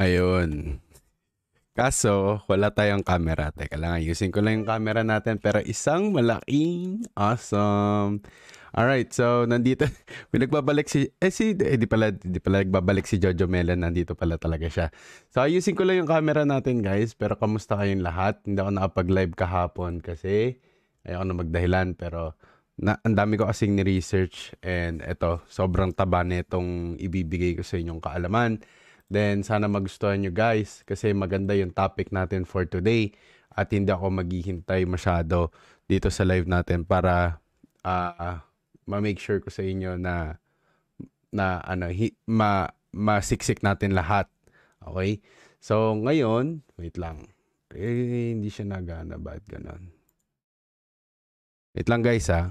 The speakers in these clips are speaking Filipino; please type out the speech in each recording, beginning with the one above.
Ayun. Kaso, wala tayong camera. Teka lang, ayusin ko lang yung camera natin. Pero isang malaking awesome. Alright, so nandito, pinagbabalik si, eh si, eh di pala, di pala nagbabalik si Jojo Melon, nandito pala talaga siya. So ayusin ko lang yung camera natin guys, pero kamusta kayong lahat? Hindi ako nakapag-live kahapon kasi ayoko na magdahilan, pero na, ang dami ko kasing ni-research and eto, sobrang taba nitong ibibigay ko sa inyong kaalaman. Then, sana magustuhan nyo guys kasi maganda yung topic natin for today at hindi ako maghihintay masyado dito sa live natin para uh, ma-make sure ko sa inyo na na ano hi, ma masiksik natin lahat. Okay? So, ngayon, wait lang. Eh, hindi siya nagana. Bakit ganon? Wait lang guys ha.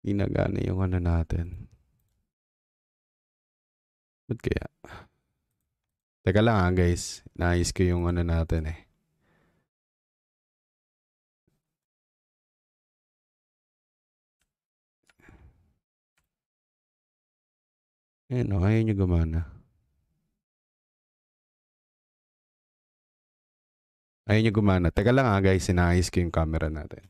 Hindi yung ano natin. Ba't kaya? Teka lang ha guys. Naayos ko yung ano natin eh. Ayan o, ayaw nyo gumana. Ayaw nyo gumana. Teka lang ha guys, sinaayos ko yung camera natin.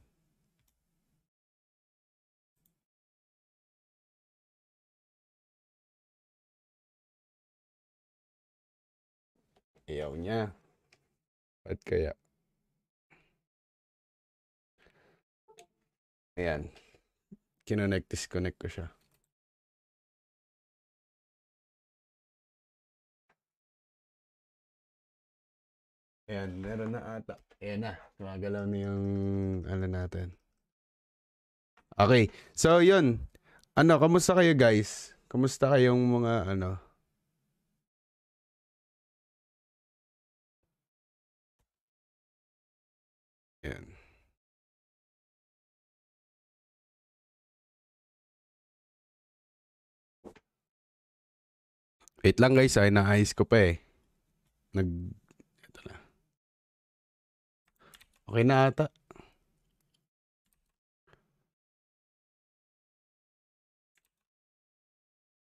Ayaw niya. Ba't kaya? Ayan. Kinonect, disconnect ko siya. Ayan, meron na ata. Ayan na. Gumagalaw na yung ano natin. Okay. So, yun. Ano, kamusta kayo guys? Kamusta kayong mga ano? Yan. Wait lang guys, ay naayos ko pa eh. Nag... Ito na. Okay na ata.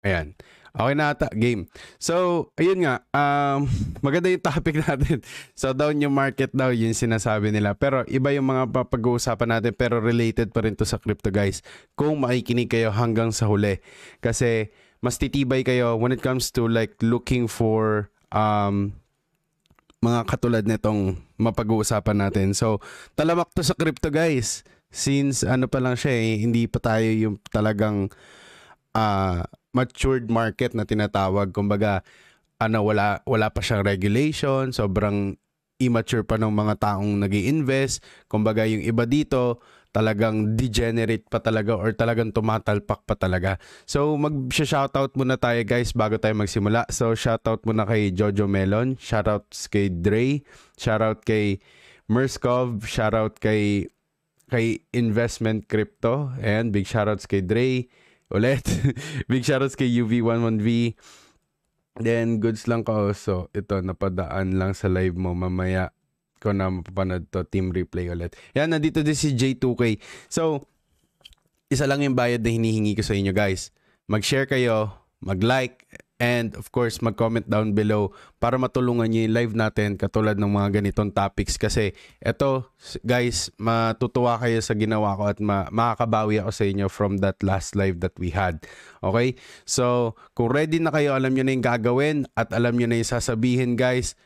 Ayan. Okay na ata, game. So, ayun nga, um, maganda yung topic natin. So, down yung market daw, yung sinasabi nila. Pero iba yung mga papag-uusapan natin, pero related pa rin to sa crypto guys. Kung makikinig kayo hanggang sa huli. Kasi, mas titibay kayo when it comes to like looking for um, mga katulad nitong mapag-uusapan natin. So, talamak to sa crypto guys. Since ano pa lang siya eh, hindi pa tayo yung talagang uh, matured market na tinatawag. Kumbaga, ano, wala, wala pa siyang regulation, sobrang immature pa ng mga taong nag invest Kumbaga, yung iba dito, talagang degenerate pa talaga or talagang tumatalpak pa talaga. So mag-shoutout muna tayo guys bago tayo magsimula. So shoutout muna kay Jojo Melon, shoutouts kay Dre, shoutout kay Merskov, shoutout kay kay Investment Crypto, and big shoutouts kay Dre, ulit. Big shoutouts kay UV11V. Then, goods lang ka also. Ito, napadaan lang sa live mo mamaya ko na mapapanood to. Team replay ulit. Yan, nandito din si J2K. So, isa lang yung bayad na hinihingi ko sa inyo guys. Mag-share kayo, mag-like, And of course, mag-comment down below para matulungan niyo yung live natin katulad ng mga ganitong topics. Kasi eto, guys, matutuwa kayo sa ginawa ko at ma- makakabawi ako sa inyo from that last live that we had. Okay? So, kung ready na kayo, alam niyo na yung gagawin at alam niyo na yung sasabihin, guys.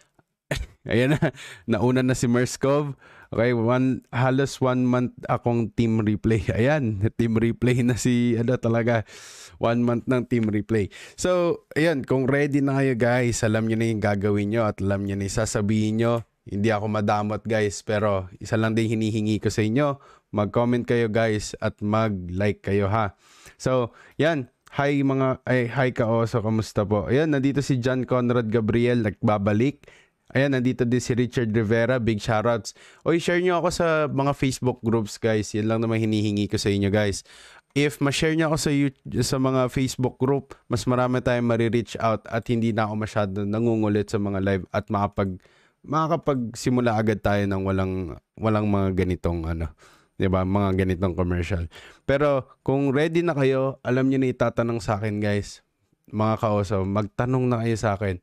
Ayan na, nauna na si Merskov. Okay, one, halos one month akong team replay. Ayan, team replay na si, ano talaga, one month ng team replay. So, ayan, kung ready na kayo guys, alam nyo na yung gagawin nyo at alam nyo na yung sasabihin nyo. Hindi ako madamot guys, pero isa lang din hinihingi ko sa inyo. Mag-comment kayo guys at mag-like kayo ha. So, yan, Hi mga ay hi ka Oso, kamusta po? Ayan, nandito si John Conrad Gabriel nagbabalik. Ayan, nandito din si Richard Rivera. Big shoutouts. Oy, share nyo ako sa mga Facebook groups, guys. Yan lang naman hinihingi ko sa inyo, guys. if ma-share niya ako sa YouTube, sa mga Facebook group, mas marami tayong mari-reach out at hindi na ako masyado nangungulit sa mga live at makapag makakapagsimula agad tayo ng walang walang mga ganitong ano, 'di ba? Mga ganitong commercial. Pero kung ready na kayo, alam niyo na itatanong sa akin, guys. Mga kaoso, magtanong na kayo sa akin.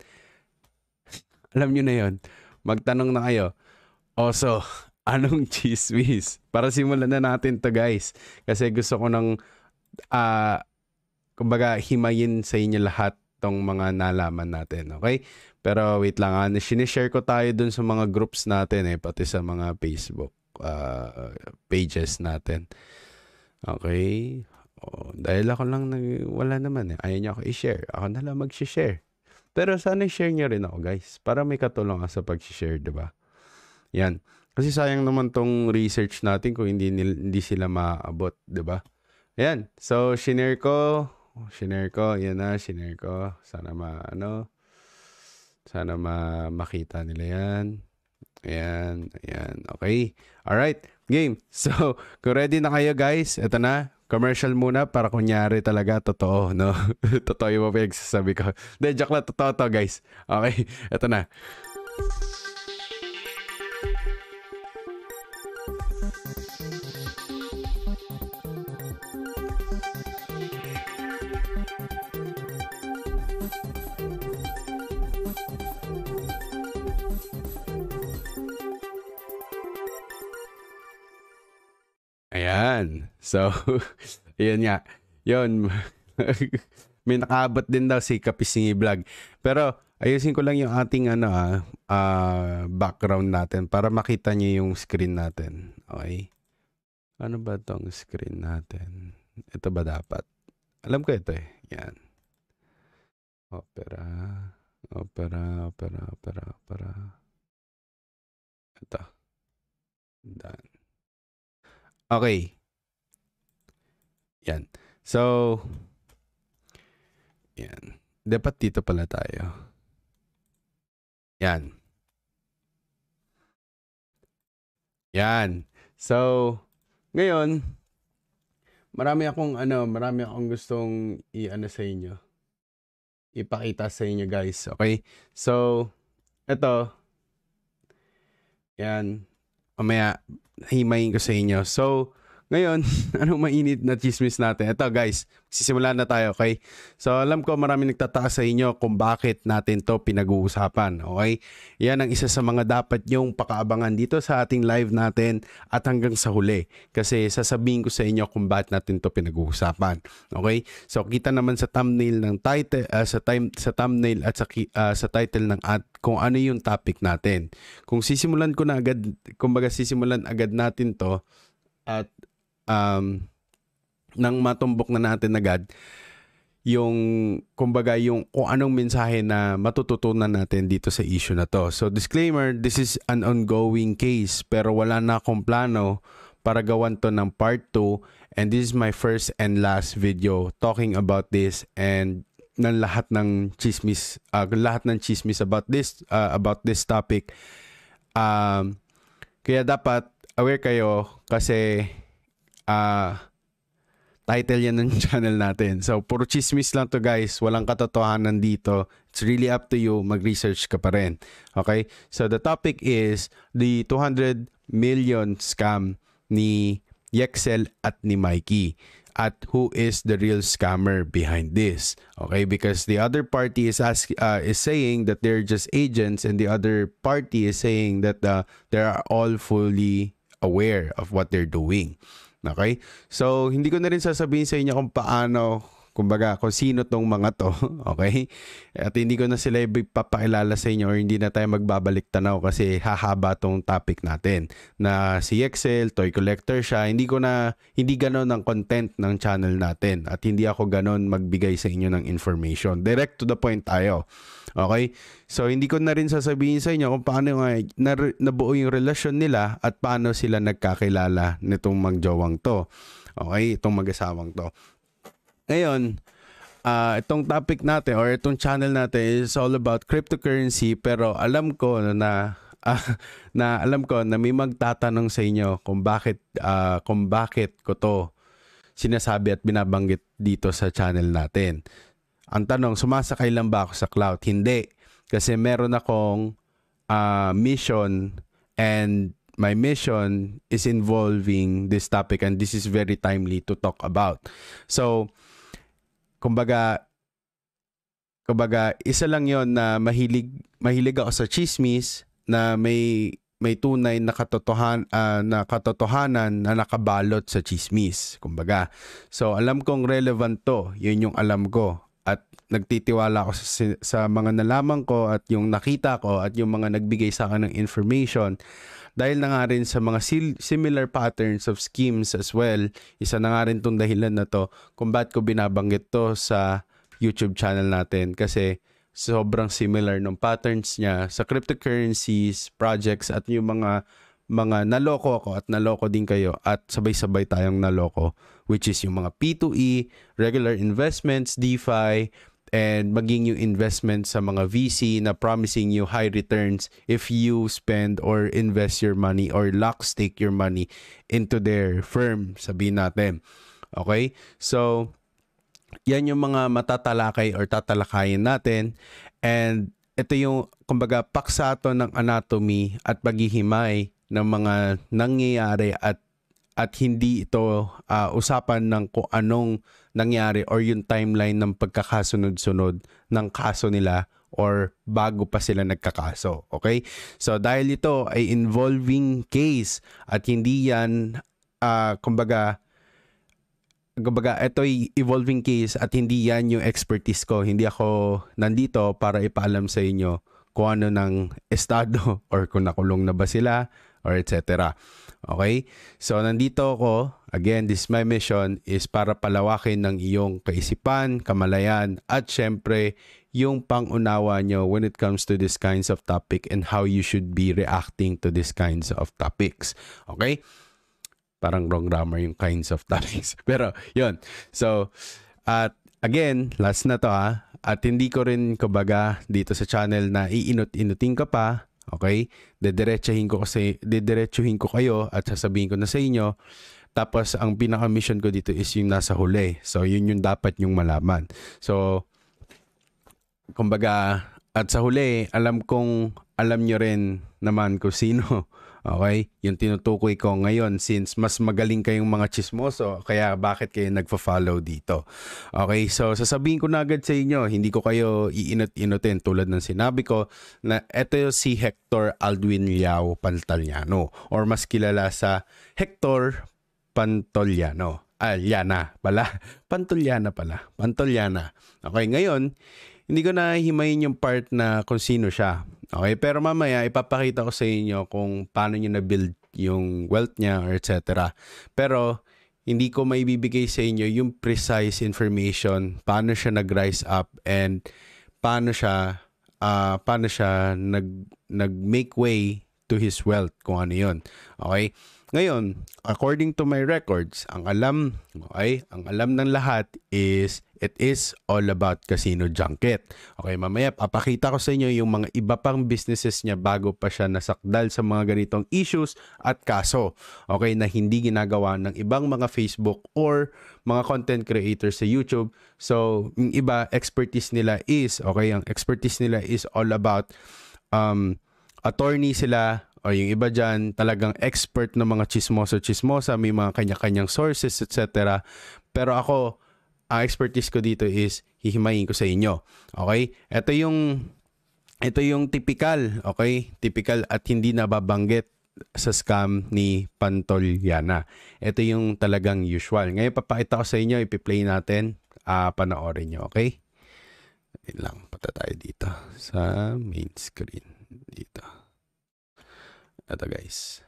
Alam niyo na 'yon. Magtanong na kayo. Oso, anong chismis? Para simulan na natin to guys. Kasi gusto ko ng, uh, kumbaga, himayin sa inyo lahat tong mga nalaman natin. Okay? Pero wait lang, ah, sinishare ko tayo dun sa mga groups natin eh, pati sa mga Facebook uh, pages natin. Okay? Oh, dahil ako lang nag, wala naman eh. Ayaw niya ako i-share. Ako na lang mag-share. Pero sana i-share niyo rin ako guys. Para may katulong sa pag-share, di ba? Yan. Kasi sayang naman tong research natin kung hindi, hindi sila maabot, di ba? Yan. So, shinare ko. Shinare ko. Yan na, shinare ko. Sana ma, ano, sana ma makita nila yan. Ayan, ayan. Okay. Alright, game. So, kung ready na kayo guys, ito na. Commercial muna para kunyari talaga totoo, no? totoo yung pinagsasabi ko. Hindi, joke lang. Totoo to guys. Okay, ito na. Ayan. So, yun nga. Yun. May nakaabot din daw si Kapisingi Vlog. Pero, ayusin ko lang yung ating ano, ah, uh, background natin para makita niyo yung screen natin. Okay? Ano ba tong screen natin? Ito ba dapat? Alam ko ito eh. Yan. Opera. Opera, opera, opera, opera. Ito. Done. Okay. Yan. So, yan. Dapat dito pala tayo. Yan. Yan. So, ngayon, marami akong ano, marami akong gustong i-ano sa inyo. Ipakita sa inyo, guys. Okay? So, ito. Yan. Mamaya, himayin ko sa inyo. So, ngayon, anong mainit na chismis natin? Ito guys, sisimulan na tayo, okay? So alam ko marami nagtataka sa inyo kung bakit natin to pinag-uusapan, okay? Yan ang isa sa mga dapat nyong pakaabangan dito sa ating live natin at hanggang sa huli. Kasi sasabihin ko sa inyo kung bakit natin to pinag-uusapan, okay? So kita naman sa thumbnail ng title, uh, sa, time, sa thumbnail at sa, uh, sa title ng ad kung ano yung topic natin. Kung sisimulan ko na agad, kumbaga sisimulan agad natin to at um, nang matumbok na natin agad yung kumbaga yung kung anong mensahe na matututunan natin dito sa issue na to. So disclaimer, this is an ongoing case pero wala na akong plano para gawan to ng part 2 and this is my first and last video talking about this and ng lahat ng chismis uh, lahat ng chismis about this uh, about this topic um kaya dapat aware kayo kasi uh, title yan ng channel natin. So, puro chismis lang to guys. Walang katotohanan dito. It's really up to you. Mag-research ka pa rin. Okay? So, the topic is the 200 million scam ni Yexel at ni Mikey at who is the real scammer behind this okay because the other party is ask, uh, is saying that they're just agents and the other party is saying that uh, they are all fully aware of what they're doing Okay? So, hindi ko na rin sasabihin sa inyo kung paano, kumbaga, kung sino tong mga to. Okay? At hindi ko na sila ipapakilala sa inyo or hindi na tayo magbabalik tanaw kasi hahaba tong topic natin. Na si Excel, toy collector siya. Hindi ko na, hindi ganon ang content ng channel natin. At hindi ako ganon magbigay sa inyo ng information. Direct to the point tayo. Okay? So, hindi ko na rin sasabihin sa inyo kung paano nga na, nabuo yung relasyon nila at paano sila nagkakilala nitong magjowang to. Okay? Itong mag-asawang to. Ngayon, uh, itong topic natin or itong channel natin is all about cryptocurrency pero alam ko na uh, na alam ko na may magtatanong sa inyo kung bakit uh, kung bakit ko to sinasabi at binabanggit dito sa channel natin. Ang tanong, sumasakay lang ba ako sa cloud? Hindi. Kasi meron akong uh, mission and my mission is involving this topic and this is very timely to talk about. So, kumbaga, kumbaga, isa lang yon na mahilig, mahilig ako sa chismis na may may tunay na katotohan uh, na katotohanan na nakabalot sa chismis kumbaga so alam kong relevant to yun yung alam ko nagtitiwala ako sa, sa mga nalaman ko at yung nakita ko at yung mga nagbigay sa akin ng information. Dahil na nga rin sa mga similar patterns of schemes as well isa na nga rin tong dahilan na to kung ba't ko binabanggit to sa YouTube channel natin. Kasi sobrang similar ng patterns niya sa cryptocurrencies, projects at yung mga mga naloko ako at naloko din kayo at sabay-sabay tayong naloko which is yung mga P2E, regular investments, DeFi, and maging yung investment sa mga VC na promising you high returns if you spend or invest your money or lock stake your money into their firm, sabihin natin. Okay? So, yan yung mga matatalakay or tatalakayin natin. And ito yung, kumbaga, paksato ng anatomy at paghihimay ng mga nangyayari at at hindi ito uh, usapan ng kung anong nangyari or yung timeline ng pagkakasunod-sunod ng kaso nila or bago pa sila nagkakaso. Okay? So dahil ito ay involving case at hindi yan uh, kumbaga kumbaga, ito'y evolving case at hindi yan yung expertise ko. Hindi ako nandito para ipaalam sa inyo kung ano ng estado or kung nakulong na ba sila or etc. Okay? So, nandito ako. Again, this my mission is para palawakin ng iyong kaisipan, kamalayan, at syempre, yung pangunawa nyo when it comes to this kinds of topic and how you should be reacting to these kinds of topics. Okay? parang wrong grammar yung kinds of topics. Pero, yun. So, at again, last na to ha. At hindi ko rin kumbaga dito sa channel na iinot-inutin ka pa. Okay? Dediretsahin ko kasi, dediretsuhin ko kayo at sasabihin ko na sa inyo. Tapos, ang pinaka-mission ko dito is yung nasa huli. So, yun yung dapat yung malaman. So, kumbaga, at sa huli, alam kong, alam nyo rin naman kung sino Okay? Yung tinutukoy ko ngayon since mas magaling kayong mga chismoso, kaya bakit kayo nagfa-follow dito? Okay? So, sasabihin ko na agad sa inyo, hindi ko kayo iinot-inotin tulad ng sinabi ko na ito si Hector Aldwin Liao Pantoliano or mas kilala sa Hector Pantoliano. Ah, Liana pala. Pantoliana pala. Pantoliana. Okay, ngayon, hindi ko na himayin yung part na kung sino siya. Okay, pero mamaya ipapakita ko sa inyo kung paano niyo na-build yung wealth niya or etc. Pero hindi ko maibibigay sa inyo yung precise information paano siya nag-rise up and paano siya uh, paano siya nag nag-make way to his wealth kung ano 'yon. Okay? Ngayon, according to my records, ang alam, okay, ang alam ng lahat is it is all about casino junket. Okay, mamaya papakita ko sa inyo yung mga iba pang businesses niya bago pa siya nasakdal sa mga ganitong issues at kaso. Okay, na hindi ginagawa ng ibang mga Facebook or mga content creators sa YouTube. So, yung iba expertise nila is, okay, ang expertise nila is all about um attorney sila, o yung iba dyan, talagang expert na mga chismoso-chismosa, may mga kanya-kanyang sources, etc. Pero ako, ang expertise ko dito is hihimayin ko sa inyo. Okay? Ito yung ito yung typical, okay? Typical at hindi nababanggit sa scam ni Pantoliana. Ito yung talagang usual. Ngayon papakita ko sa inyo, ipi-play natin. Uh, panoorin nyo, okay? Yun lang, pata tayo dito sa main screen. Dito. Ito guys.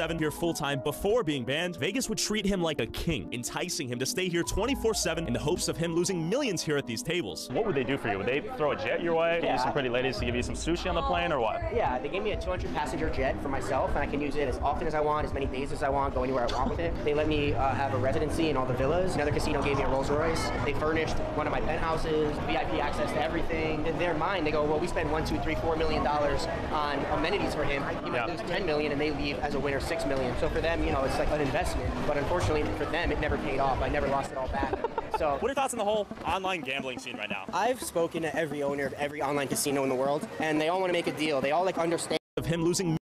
7 here full time before being banned, Vegas would treat him like a king, enticing him to stay here 24 7 in the hopes of him losing millions here at these tables. What would they do for you? Would they throw a jet your way? Give you some pretty ladies to give you some sushi on the plane or what? Yeah, they gave me a 200 passenger jet for myself, and I can use it as often as I want, as many days as I want, go anywhere I want with it. They let me uh, have a residency in all the villas. Another casino gave me a Rolls Royce. They furnished one of my penthouses, VIP access to everything. In their mind, they go, well, we spend one, two, three, four million dollars on amenities for him. He might Yeah. lose 10 million, and they leave as a winner six million. So for them, you know, it's like an investment. But unfortunately, for them, it never paid off. I never lost it all back. So What are your thoughts on the whole online gambling scene right now? I've spoken to every owner of every online casino in the world, and they all want to make a deal. They all like understand. Of him losing.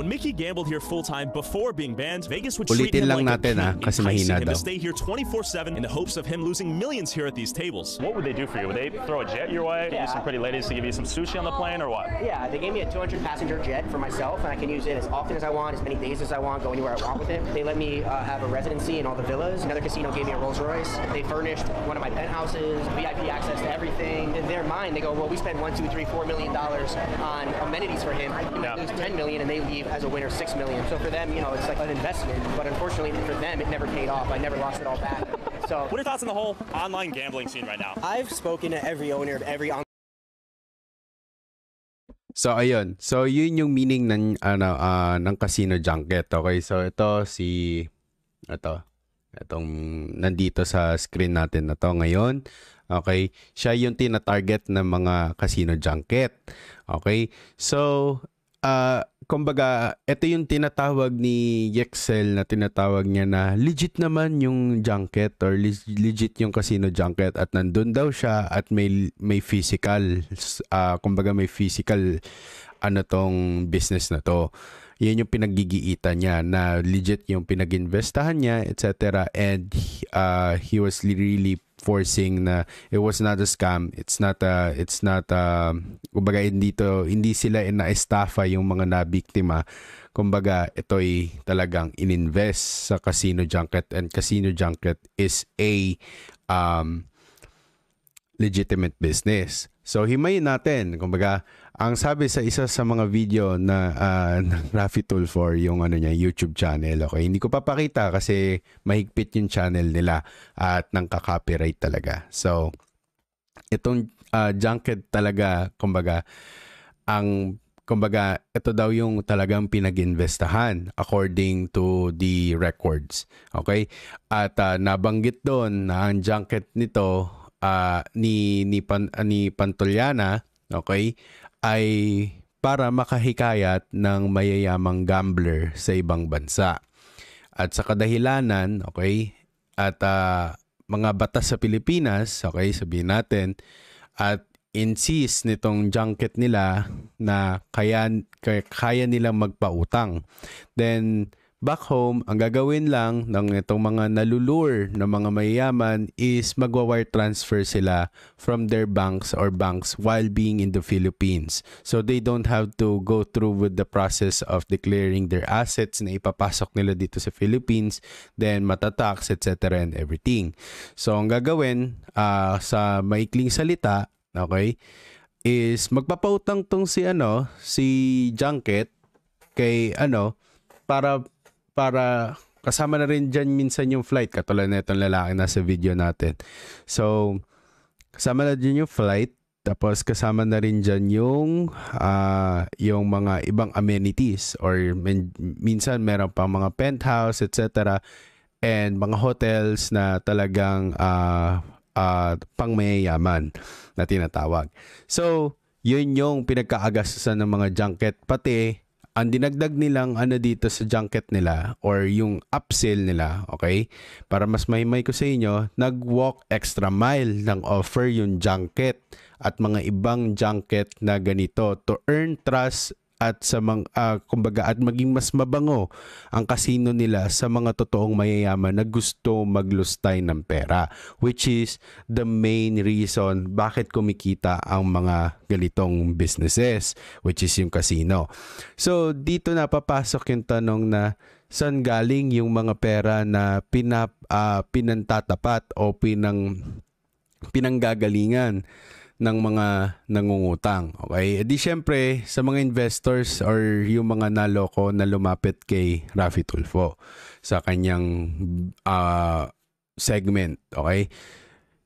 When Mickey gambled here full time before being banned, Vegas would treat Ulitin him lang like natin, a ah, king, kasi enticing mahina him daw. to stay here 24 7 in the hopes of him losing millions here at these tables. What would they do for you? Would they throw a jet your way? Give Yeah. you some pretty ladies to give you some sushi on the plane or what? Yeah, they gave me a 200 passenger jet for myself, and I can use it as often as I want, as many days as I want, go anywhere I want with it. They let me uh, have a residency in all the villas. Another casino gave me a Rolls Royce. They furnished one of my penthouses, VIP access to everything. In their mind, they go, well, we spend one, two, three, four million dollars on amenities for him. He might Yeah. lose 10 million, and they leave as a winner six million. So for them, you know, it's like an investment. But unfortunately, for them, it never paid off. I never lost it all back. So What are your thoughts on the whole online gambling scene right now? I've spoken to every owner of every online So ayun. So yun yung meaning ng ano ah, ng casino junket. Okay? So ito si ito itong nandito sa screen natin na to ngayon. Okay? Siya yung tina-target ng mga casino junket. Okay? So ah kumbaga, ito yung tinatawag ni Yexel na tinatawag niya na legit naman yung junket or leg- legit yung casino junket at nandun daw siya at may may physical ah kumbaga may physical ano tong business na to. Yan yung pinagigiitan niya na legit yung pinag-investahan niya, etc. And uh, he was really forcing na it was not a scam. It's not a, it's not a, kumbaga hindi to, hindi sila na-estafa yung mga nabiktima. Kumbaga ito'y talagang ininvest sa casino junket and casino junket is a um, legitimate business. So himayin natin, kumbaga, ang sabi sa isa sa mga video na ah, ng Rafi Tulfor yung ano niya YouTube channel, okay? Hindi ko papakita kasi mahigpit yung channel nila at nang copyright talaga. So itong ah, junket talaga, kumbaga, ang kumbaga, ito daw yung talagang pinag-investahan according to the records. Okay? At ah, nabanggit doon na ang junket nito ah, ni ni Pan, ah, ni Pantuliana, okay, ay para makahikayat ng mayayamang gambler sa ibang bansa. At sa kadahilanan, okay, at ah, mga batas sa Pilipinas, okay, sabihin natin, at insist nitong junket nila na kaya, kaya, nilang magpautang. Then, back home, ang gagawin lang ng itong mga nalulure na mga mayayaman is magwa-wire transfer sila from their banks or banks while being in the Philippines. So they don't have to go through with the process of declaring their assets na ipapasok nila dito sa Philippines, then matatax, etc. and everything. So ang gagawin ah, sa maikling salita, okay, is magpapautang tong si ano, si Junket kay ano para para kasama na rin dyan minsan yung flight katulad na itong lalaki na sa video natin. So kasama na dyan yung flight tapos kasama na rin dyan yung ah, yung mga ibang amenities or min- minsan meron pa mga penthouse etc. and mga hotels na talagang ah ah, pangmayayaman na tinatawag. So, yun yung pinagkaagasasan ng mga junket. Pati, ang dinagdag nilang ano dito sa junket nila or yung upsell nila, okay? Para mas mahimay ko sa inyo, nag-walk extra mile ng offer yung junket at mga ibang junket na ganito to earn trust at sa mga ah, kumbaga at maging mas mabango ang kasino nila sa mga totoong mayayaman na gusto maglustay ng pera which is the main reason bakit kumikita ang mga ganitong businesses which is yung casino. So dito na papasok yung tanong na saan galing yung mga pera na pinap, ah, pinantatapat o pinang pinanggagalingan ng mga nangungutang. Okay? E di syempre, sa mga investors or yung mga naloko na lumapit kay Rafi Tulfo sa kanyang uh, segment. Okay?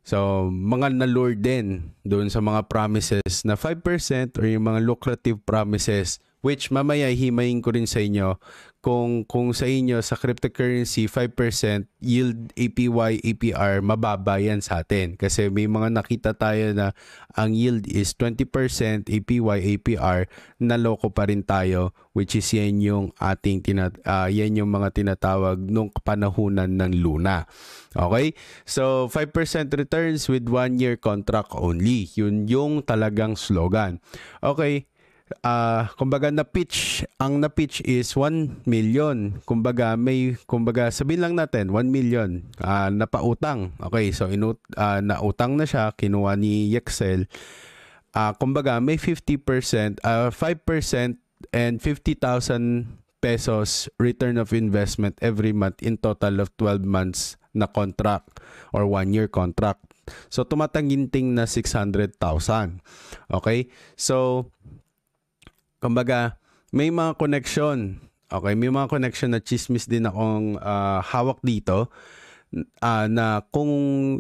So, mga nalure din doon sa mga promises na 5% or yung mga lucrative promises which mamaya himayin ko rin sa inyo kung kung sa inyo sa cryptocurrency 5% yield APY APR mababa yan sa atin. Kasi may mga nakita tayo na ang yield is 20% APY APR naloko pa rin tayo which is yan yung ating tinat uh, yan yung mga tinatawag nung panahunan ng Luna. Okay? So 5% returns with 1 year contract only. Yun yung talagang slogan. Okay uh, kumbaga na pitch, ang na pitch is 1 million. Kumbaga may kumbaga sabihin lang natin 1 million uh, napautang. Okay, so inut uh, nautang na siya, kinuha ni Yexel. Uh, kumbaga may 50%, uh, 5% and 50,000 pesos return of investment every month in total of 12 months na contract or 1 year contract. So tumataginting na 600,000. Okay? So kumbaga, may mga connection. Okay, may mga connection na chismis din akong uh, hawak dito uh, na kung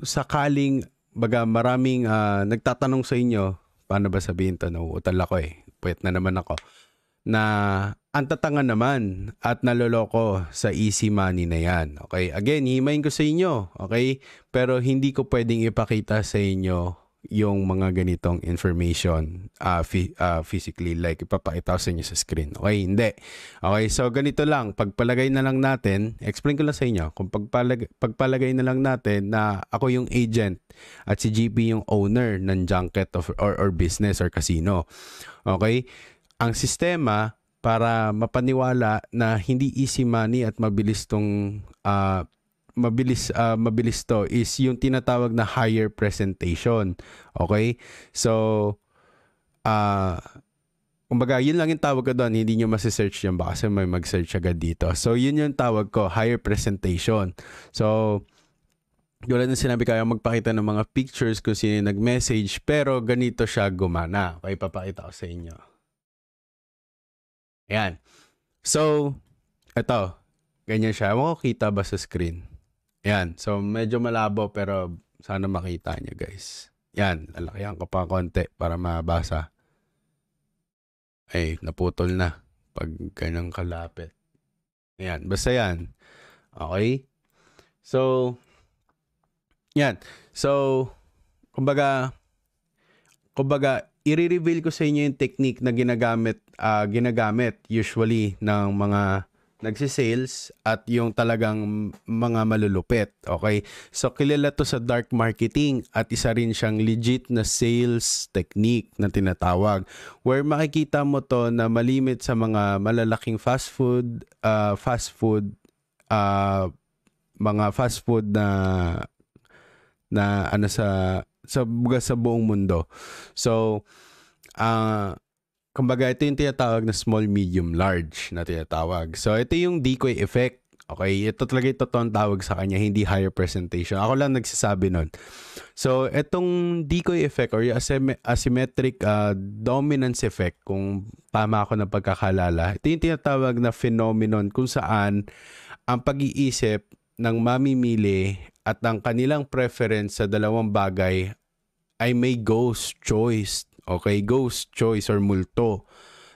sakaling baga maraming uh, nagtatanong sa inyo, paano ba sabihin to? Nauutal ako eh. Pwet na naman ako. Na ang tatanga naman at naloloko sa easy money na yan. Okay? Again, himayin ko sa inyo. Okay? Pero hindi ko pwedeng ipakita sa inyo yung mga ganitong information uh, fi- uh, physically like ipapakita ko sa inyo sa screen. Okay, hindi. Okay, so ganito lang. Pagpalagay na lang natin, explain ko lang sa inyo. Kung pagpalagay, pagpalagay na lang natin na ako yung agent at si GP yung owner ng junket of, or, or business or casino. Okay? Ang sistema para mapaniwala na hindi easy money at mabilis tong uh, mabilis uh, mabilis to is yung tinatawag na higher presentation. Okay? So uh, kumbaga, yun lang yung tawag ko doon. Hindi nyo masisearch yan. Baka kasi may mag-search agad dito. So, yun yung tawag ko, higher presentation. So, tulad ng sinabi kayo, magpakita ng mga pictures kung sino yung nag-message. Pero ganito siya gumana. Okay, papakita ko sa inyo. Ayan. So, ito. Ganyan siya. Ewan ko kita ba sa screen? Yan. So, medyo malabo pero sana makita nyo guys. Yan. Lalakihan ko pa konti para mabasa. Ay, naputol na. Pag ganyang kalapit. Yan. Basta yan. Okay? So, yan. So, kumbaga, kumbaga, i-reveal ko sa inyo yung technique na ginagamit, uh, ginagamit usually ng mga nagsisales at yung talagang mga malulupit. Okay? So, kilala to sa dark marketing at isa rin siyang legit na sales technique na tinatawag where makikita mo to na malimit sa mga malalaking fast food, uh, fast food, uh, mga fast food na na ano sa sa sa buong mundo. So, uh, kumbaga ito yung tinatawag na small, medium, large na tinatawag. So ito yung decoy effect. Okay, ito talaga ito totoong tawag sa kanya, hindi higher presentation. Ako lang nagsasabi nun. So, itong decoy effect or yung asymmetric uh, dominance effect, kung tama ako na pagkakalala, ito yung tinatawag na phenomenon kung saan ang pag-iisip ng mamimili at ang kanilang preference sa dalawang bagay ay may ghost choice Okay, ghost choice or multo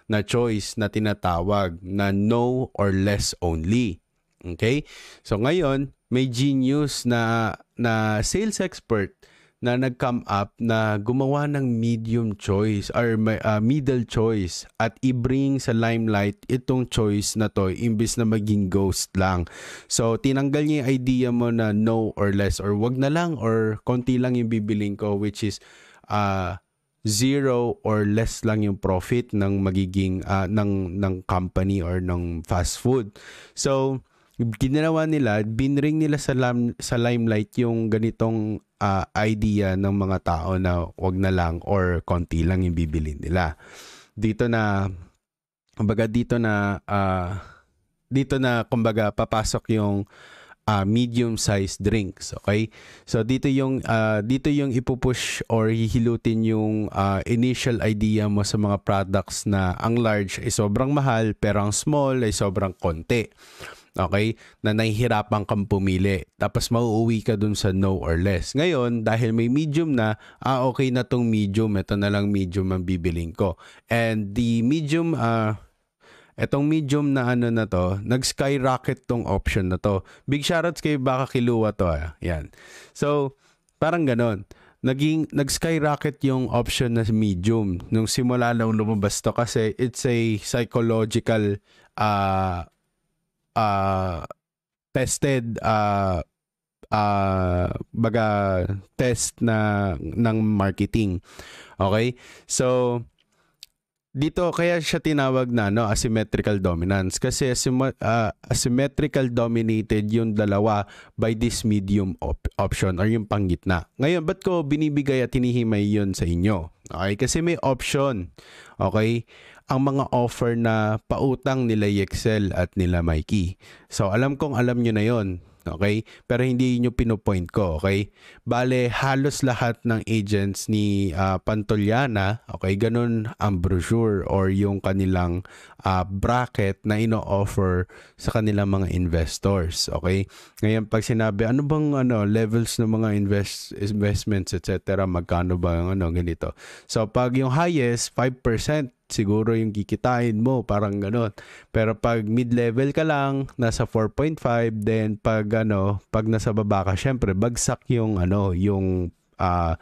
na choice na tinatawag na no or less only. Okay? So ngayon, may genius na na sales expert na nag-come up na gumawa ng medium choice or uh, middle choice at i-bring sa limelight itong choice na to imbis na maging ghost lang. So tinanggal niya yung idea mo na no or less or wag na lang or konti lang yung bibiling ko which is uh, zero or less lang yung profit ng magiging uh, ng ng company or ng fast food. So ginawa nila, binring nila sa lam, sa limelight yung ganitong uh, idea ng mga tao na wag na lang or konti lang yung bibili nila. Dito na kumbaga dito na uh, dito na kumbaga papasok yung uh, medium-sized drinks, okay? So dito yung uh, dito yung ipupush or hihilutin yung uh, initial idea mo sa mga products na ang large ay sobrang mahal pero ang small ay sobrang konti. Okay? Na nahihirapan kang pumili. Tapos mauuwi ka dun sa no or less. Ngayon, dahil may medium na, ah okay na tong medium, ito na lang medium ang bibiling ko. And the medium, uh, Etong medium na ano na to, nag-skyrocket tong option na to. Big shoutouts kay Baka Kiluwa to. Ah. Yan. So, parang ganon. Naging, nag-skyrocket yung option na medium nung simula lang lumabas to kasi it's a psychological uh, uh, tested uh, uh, baga test na ng marketing. Okay? So, dito kaya siya tinawag na no asymmetrical dominance kasi uh, asymmetrical dominated yung dalawa by this medium op- option or yung panggitna. Ngayon, ba't ko binibigay at hinihimay yun sa inyo? Okay, kasi may option. Okay? Ang mga offer na pautang nila Excel at nila Mikey. So, alam kong alam nyo na yon Okay? Pero hindi yung pinopoint ko. Okay? Bale, halos lahat ng agents ni uh, Pantoliana, okay, ganun ang brochure or yung kanilang uh, bracket na ino-offer sa kanilang mga investors. Okay? Ngayon, pag sinabi, ano bang ano, levels ng mga invest, investments, etc., magkano ba ang ano, ganito. So, pag yung highest, 5%, siguro yung kikitain mo, parang gano'n. Pero pag mid-level ka lang, nasa 4.5, then pag ano, pag nasa baba ka, syempre bagsak yung ano, yung uh,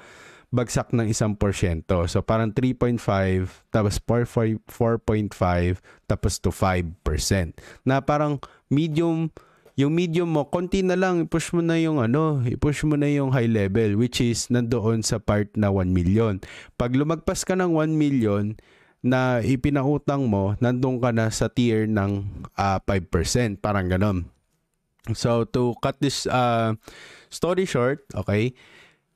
bagsak ng isang porsyento. So parang 3.5 tapos 4.5 tapos to 5%. Na parang medium yung medium mo, konti na lang, i-push mo na yung ano, i-push mo na yung high level, which is nandoon sa part na 1 million. Pag lumagpas ka ng 1 million, na ipinautang mo, nandun ka na sa tier ng uh, ah, 5%, parang ganon. So to cut this uh, story short, okay,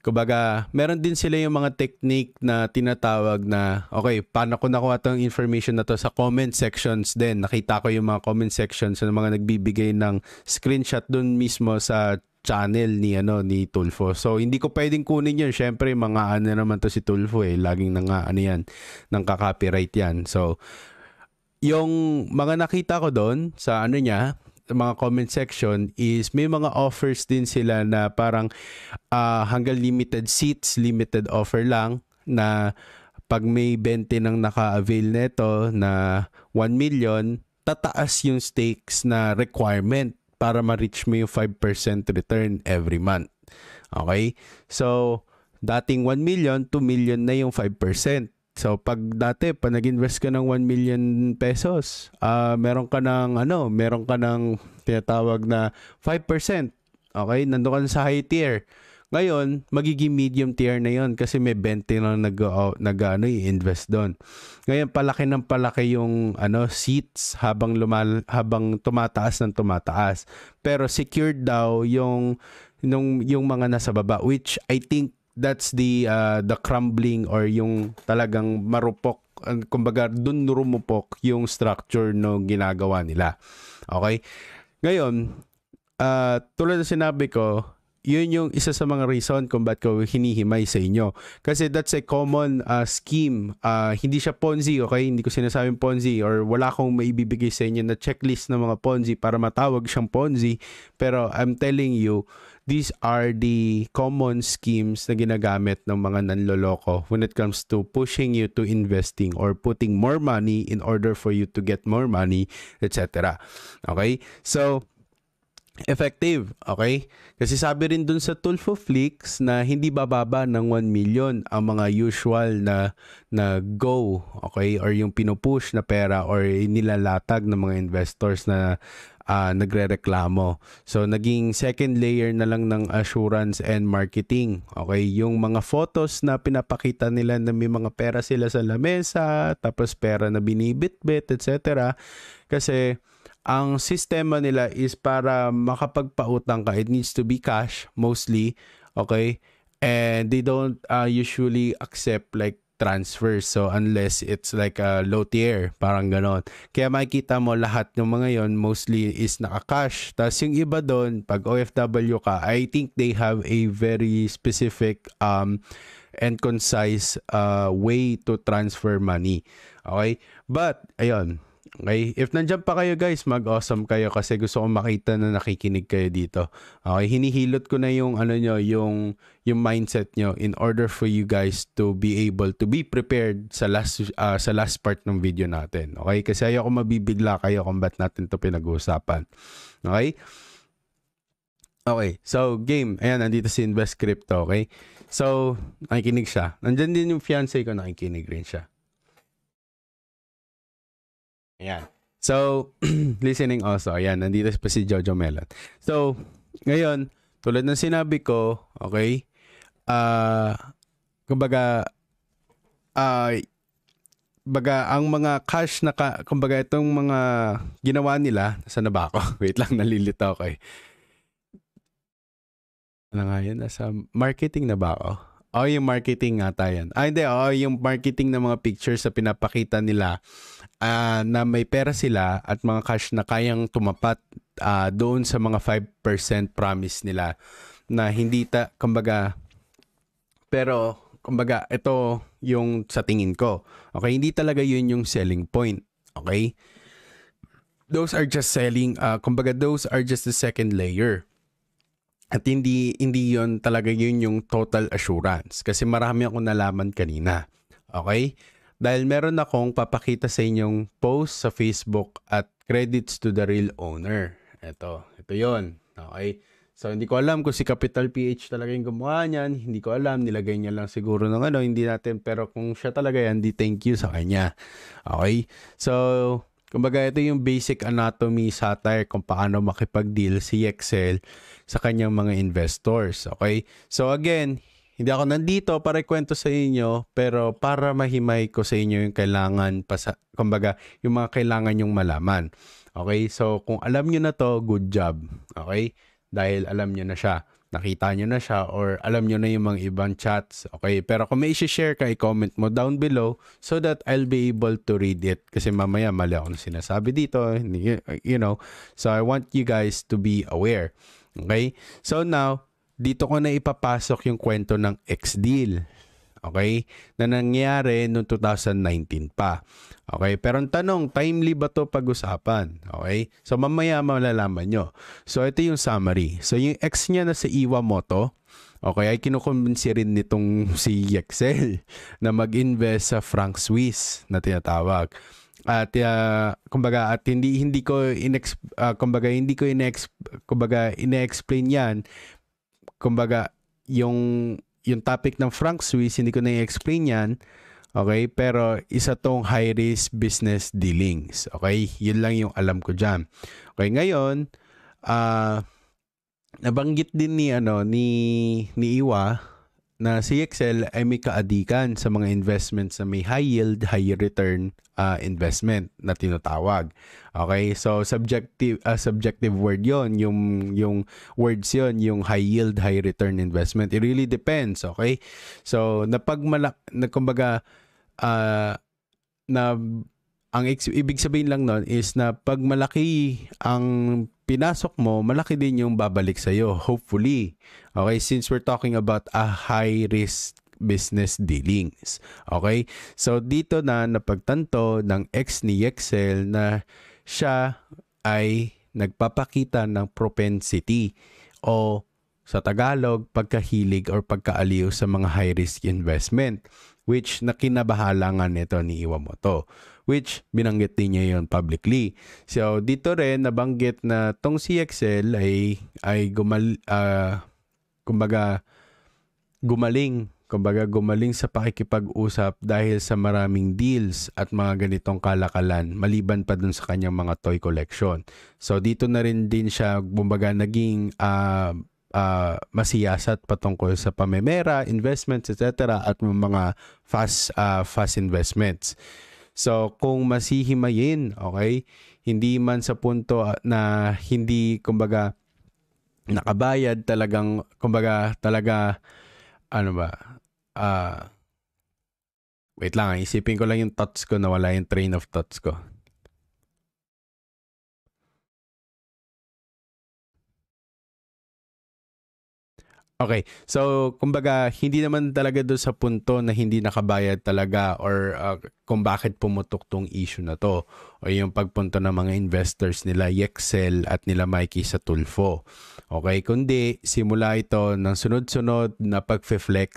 Kumbaga, meron din sila yung mga technique na tinatawag na, okay, paano ko nakuha itong information na to sa comment sections din. Nakita ko yung mga comment sections ng mga nagbibigay ng screenshot dun mismo sa channel ni ano ni Tulfo. So hindi ko pwedeng kunin 'yun. Syempre mga ano naman to si Tulfo eh, laging nang ano 'yan, nang ka-copyright 'yan. So yung mga nakita ko doon sa ano niya, mga comment section is may mga offers din sila na parang uh, hanggang limited seats, limited offer lang na pag may 20 nang naka-avail nito na 1 million, tataas yung stakes na requirement para ma-reach mo yung 5% return every month. Okay? So, dating 1 million, 2 million na yung 5%. So, pag dati, pa nag-invest ka ng 1 million pesos, uh, meron ka ng, ano, meron ka ng tinatawag na 5%. Okay? Nandun ka sa high tier. Ngayon, magiging medium tier na yon kasi may 20 na nag, uh, nag ano, i-invest doon. Ngayon, palaki ng palaki yung ano, seats habang lumal habang tumataas ng tumataas. Pero secured daw yung nung yung mga nasa baba which I think that's the uh, the crumbling or yung talagang marupok kumbaga dun rumupok yung structure no ginagawa nila. Okay? Ngayon, uh, tulad ng sinabi ko, yun yung isa sa mga reason kung ba't ko hinihimay sa inyo. Kasi that's a common uh, scheme. Uh, hindi siya Ponzi, okay? Hindi ko sinasabing Ponzi or wala akong maibibigay sa inyo na checklist ng mga Ponzi para matawag siyang Ponzi. Pero I'm telling you, these are the common schemes na ginagamit ng mga nanloloko when it comes to pushing you to investing or putting more money in order for you to get more money, etc. Okay? So, effective, okay? Kasi sabi rin dun sa Tulfo Flix na hindi bababa ng 1 million ang mga usual na na go, okay? Or yung pinupush na pera or nilalatag ng mga investors na uh, nagrereklamo. So naging second layer na lang ng assurance and marketing. Okay, yung mga photos na pinapakita nila na may mga pera sila sa lamesa, tapos pera na binibitbit, etc. Kasi ang sistema nila is para makapagpautang ka, it needs to be cash mostly, okay? And they don't uh, usually accept like transfers. So unless it's like a low tier, parang ganon. Kaya makikita mo lahat ng mga yon mostly is naka-cash. Tapos yung iba doon, pag OFW ka, I think they have a very specific um, and concise uh, way to transfer money. Okay? But, ayun, Okay? If nandyan pa kayo guys, mag-awesome kayo kasi gusto kong makita na nakikinig kayo dito. Okay? Hinihilot ko na yung ano nyo, yung, yung mindset nyo in order for you guys to be able to be prepared sa last, uh, sa last part ng video natin. Okay? Kasi ayoko mabibigla kayo kung ba't natin to pinag-uusapan. Okay? Okay. So, game. Ayan, nandito si Invest Crypto. Okay? So, nakikinig siya. Nandyan din yung fiancé ko, nakikinig rin siya. Ayan. So, listening also. Ayan, nandito pa si Jojo Melon. So, ngayon, tulad ng sinabi ko, okay, ah, uh, kumbaga, ah, uh, baga ang mga cash na ka, kumbaga itong mga ginawa nila, nasa na ba ako? Wait lang, nalilito ako eh. Ano nga yun? Nasa marketing na ba ako? Oh, yung marketing nga tayo. Ah, hindi. Oh, yung marketing ng mga pictures sa pinapakita nila uh, na may pera sila at mga cash na kayang tumapat uh, doon sa mga 5% promise nila na hindi ta, kumbaga, pero, kumbaga, ito yung sa tingin ko. Okay, hindi talaga yun yung selling point. Okay? Those are just selling, uh, kumbaga, those are just the second layer at hindi hindi 'yon talaga 'yun yung total assurance kasi marami akong nalaman kanina. Okay? Dahil meron akong papakita sa inyong post sa Facebook at credits to the real owner. Ito, ito 'yon. Okay? So hindi ko alam kung si Capital PH talaga yung gumawa niyan, hindi ko alam, nilagay niya lang siguro ng ano, hindi natin pero kung siya talaga yan, di thank you sa kanya. Okay? So Kumbaga, ito yung basic anatomy satire kung paano makipag-deal si Excel sa kanyang mga investors. Okay? So again, hindi ako nandito para ikwento sa inyo, pero para mahimay ko sa inyo yung kailangan, pasa, kumbaga, yung mga kailangan yung malaman. Okay? So, kung alam nyo na to, good job. Okay? Dahil alam nyo na siya nakita nyo na siya or alam nyo na yung mga ibang chats. Okay, pero kung may share ka, i-comment mo down below so that I'll be able to read it. Kasi mamaya mali ako na sinasabi dito, you know. So I want you guys to be aware. Okay? So now, dito ko na ipapasok yung kwento ng X-Deal. Okay? Na nangyari noong 2019 pa. Okay? Pero ang tanong, timely ba to pag-usapan? Okay? So mamaya malalaman nyo. So ito yung summary. So yung ex niya na si Iwamoto, Okay, ay kinukumbinsi rin nitong si Yexel na mag-invest sa franc Swiss na tinatawag. At uh, kumbaga at hindi hindi ko inex uh, kumbaga hindi ko inex kumbaga ine-explain 'yan. Kumbaga yung yung topic ng franc Swiss, hindi ko na i-explain yan. Okay? Pero isa tong high-risk business dealings. Okay? Yun lang yung alam ko dyan. Okay, ngayon, uh, nabanggit din ni, ano, ni, ni Iwa na Excel ay may kaadikan sa mga investments na may high yield, high return uh, investment na tinatawag. Okay? So subjective uh, subjective word 'yon, yung yung words 'yon, yung high yield, high return investment. It really depends, okay? So napagmalak na kumbaga uh, na ang ibig sabihin lang nun is na pag malaki ang pinasok mo, malaki din yung babalik sa iyo, hopefully. Okay, since we're talking about a high risk business dealings. Okay? So dito na napagtanto ng ex ni Excel na siya ay nagpapakita ng propensity o sa Tagalog, pagkahilig or pagkaaliw sa mga high-risk investment which nakinabahala nga nito ni Iwamoto which binanggit din niya yon publicly. So dito rin nabanggit na tong si Excel ay ay gumal uh, kumbaga gumaling kumbaga gumaling sa pakikipag-usap dahil sa maraming deals at mga ganitong kalakalan maliban pa dun sa kanyang mga toy collection. So dito na rin din siya kumbaga naging uh, uh, masiyasat patungkol sa pamemera, investments, etc. at mga fast uh, fast investments. So, kung masihimayin, okay, hindi man sa punto ah, na hindi, kumbaga, nakabayad talagang, kumbaga, talaga, ano ba, ah, uh, Wait lang, isipin ko lang yung thoughts ko na wala yung train of thoughts ko. Okay. So, kumbaga, hindi naman talaga doon sa punto na hindi nakabayad talaga or uh, kung bakit pumutok tong issue na to o yung pagpunto ng mga investors nila Yexel at nila Mikey sa Tulfo. Okay, kundi simula ito ng sunod-sunod na pag-flex.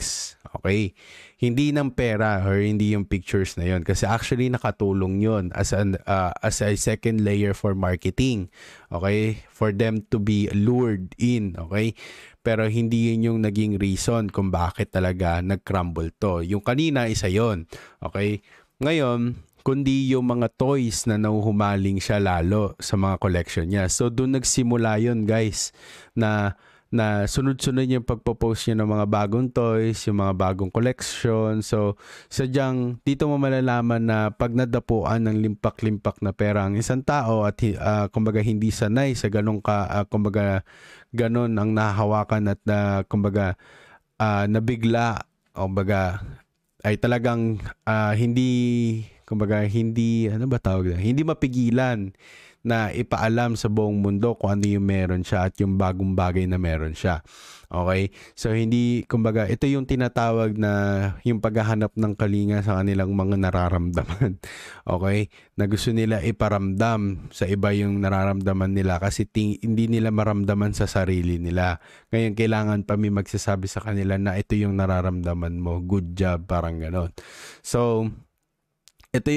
Okay, hindi ng pera or hindi yung pictures na yon kasi actually nakatulong yon as an uh, as a second layer for marketing. Okay, for them to be lured in. Okay, pero hindi yun yung naging reason kung bakit talaga nag-crumble to. Yung kanina, isa yon Okay? Ngayon, kundi yung mga toys na nauhumaling siya lalo sa mga collection niya. So, doon nagsimula yon guys, na na sunod-sunod yung pagpo-post niya ng mga bagong toys, yung mga bagong collection. So, sadyang dito mo malalaman na pag nadapuan ng limpak-limpak na pera ang isang tao at uh, kumbaga hindi sanay sa ganong ka, uh, kumbaga ganon ang nahahawakan at na kumbaga uh, nabigla, kumbaga ay talagang uh, hindi kumbaga hindi ano ba tawag na? Hindi mapigilan na ipaalam sa buong mundo kung ano yung meron siya at yung bagong bagay na meron siya. Okay? So hindi kumbaga ito yung tinatawag na yung paghahanap ng kalinga sa kanilang mga nararamdaman. Okay? Na gusto nila iparamdam sa iba yung nararamdaman nila kasi ting, hindi nila maramdaman sa sarili nila. Ngayon kailangan pa may magsasabi sa kanila na ito yung nararamdaman mo. Good job, parang ganon. So, ito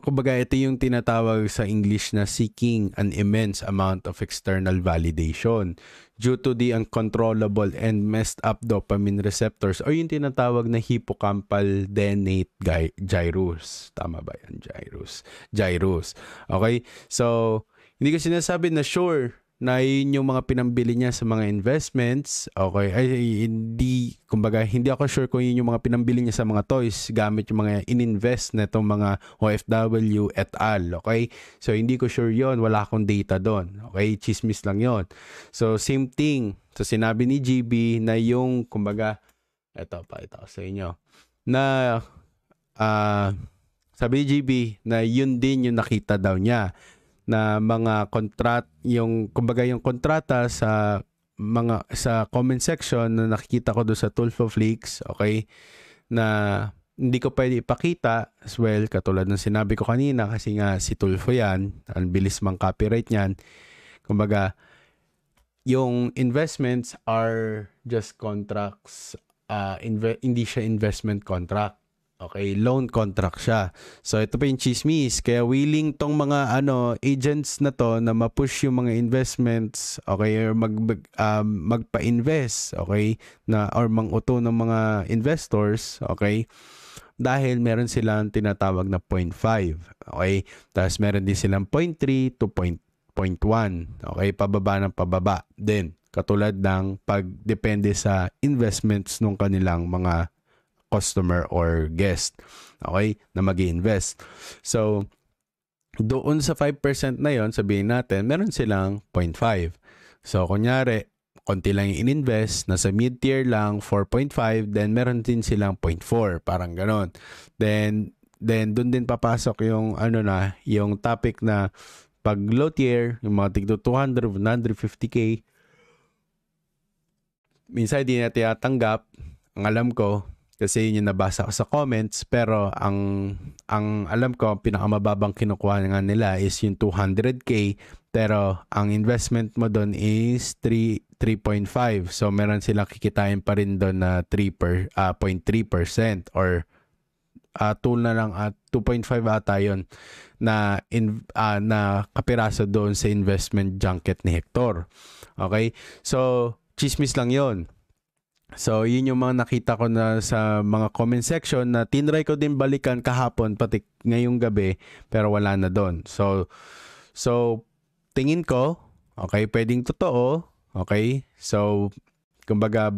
kumbaga ito yung tinatawag sa English na seeking an immense amount of external validation due to the uncontrollable and messed up dopamine receptors or yung tinatawag na hippocampal denate gyrus. Tama ba yan? Gyrus. Gyrus. Okay? So hindi ko sinasabi na sure na yun yung mga pinambili niya sa mga investments. Okay, ay, hindi, kumbaga, hindi ako sure kung yun yung mga pinambili niya sa mga toys gamit yung mga ininvest na itong mga OFW et al. Okay, so hindi ko sure yon wala akong data doon. Okay, chismis lang yon So, same thing. So, sinabi ni GB na yung, kumbaga, eto pa, ito sa inyo, na, uh, sabi ni GB na yun din yung nakita daw niya na mga kontrat yung kumbaga yung kontrata sa mga sa comment section na nakikita ko doon sa Tulfo Flix, okay? Na hindi ko pwede ipakita as well katulad ng sinabi ko kanina kasi nga si Tulfo yan, ang bilis mang copyright niyan. Kumbaga yung investments are just contracts uh, inve- hindi siya investment contract Okay, loan contract siya. So ito pa yung chismis. Kaya willing tong mga ano agents na to na ma-push yung mga investments, okay, or mag, um, magpa-invest, okay, na or manguto ng mga investors, okay? Dahil meron silang tinatawag na 0.5, okay? Tapos meron din silang 0.3 to 0.1, okay? Pababa ng pababa din. Katulad ng pagdepende sa investments ng kanilang mga customer or guest okay na mag invest so doon sa 5% na yon sabihin natin meron silang 0.5 so kunyari konti lang yung in-invest, nasa mid-tier lang, 4.5, then meron din silang 0.4, parang ganon. Then, then doon din papasok yung, ano na, yung topic na pag low tier, yung mga tigdo 200, 150k, minsan hindi na tinatanggap, ang alam ko, kasi yun yung nabasa ko sa comments pero ang ang alam ko pinakamababang kinukuha nga nila is yung 200k pero ang investment mo doon is 3 3.5 so meron silang kikitain pa rin doon na 3 per uh, ah, 0.3% or uh, tool na lang at uh, 2.5 ata yon na in, uh, na kapiraso doon sa investment junket ni Hector. Okay? So, chismis lang 'yon. So, yun yung mga nakita ko na sa mga comment section na tinry ko din balikan kahapon pati ngayong gabi pero wala na doon. So, so tingin ko, okay, pwedeng totoo, okay? So, kumbaga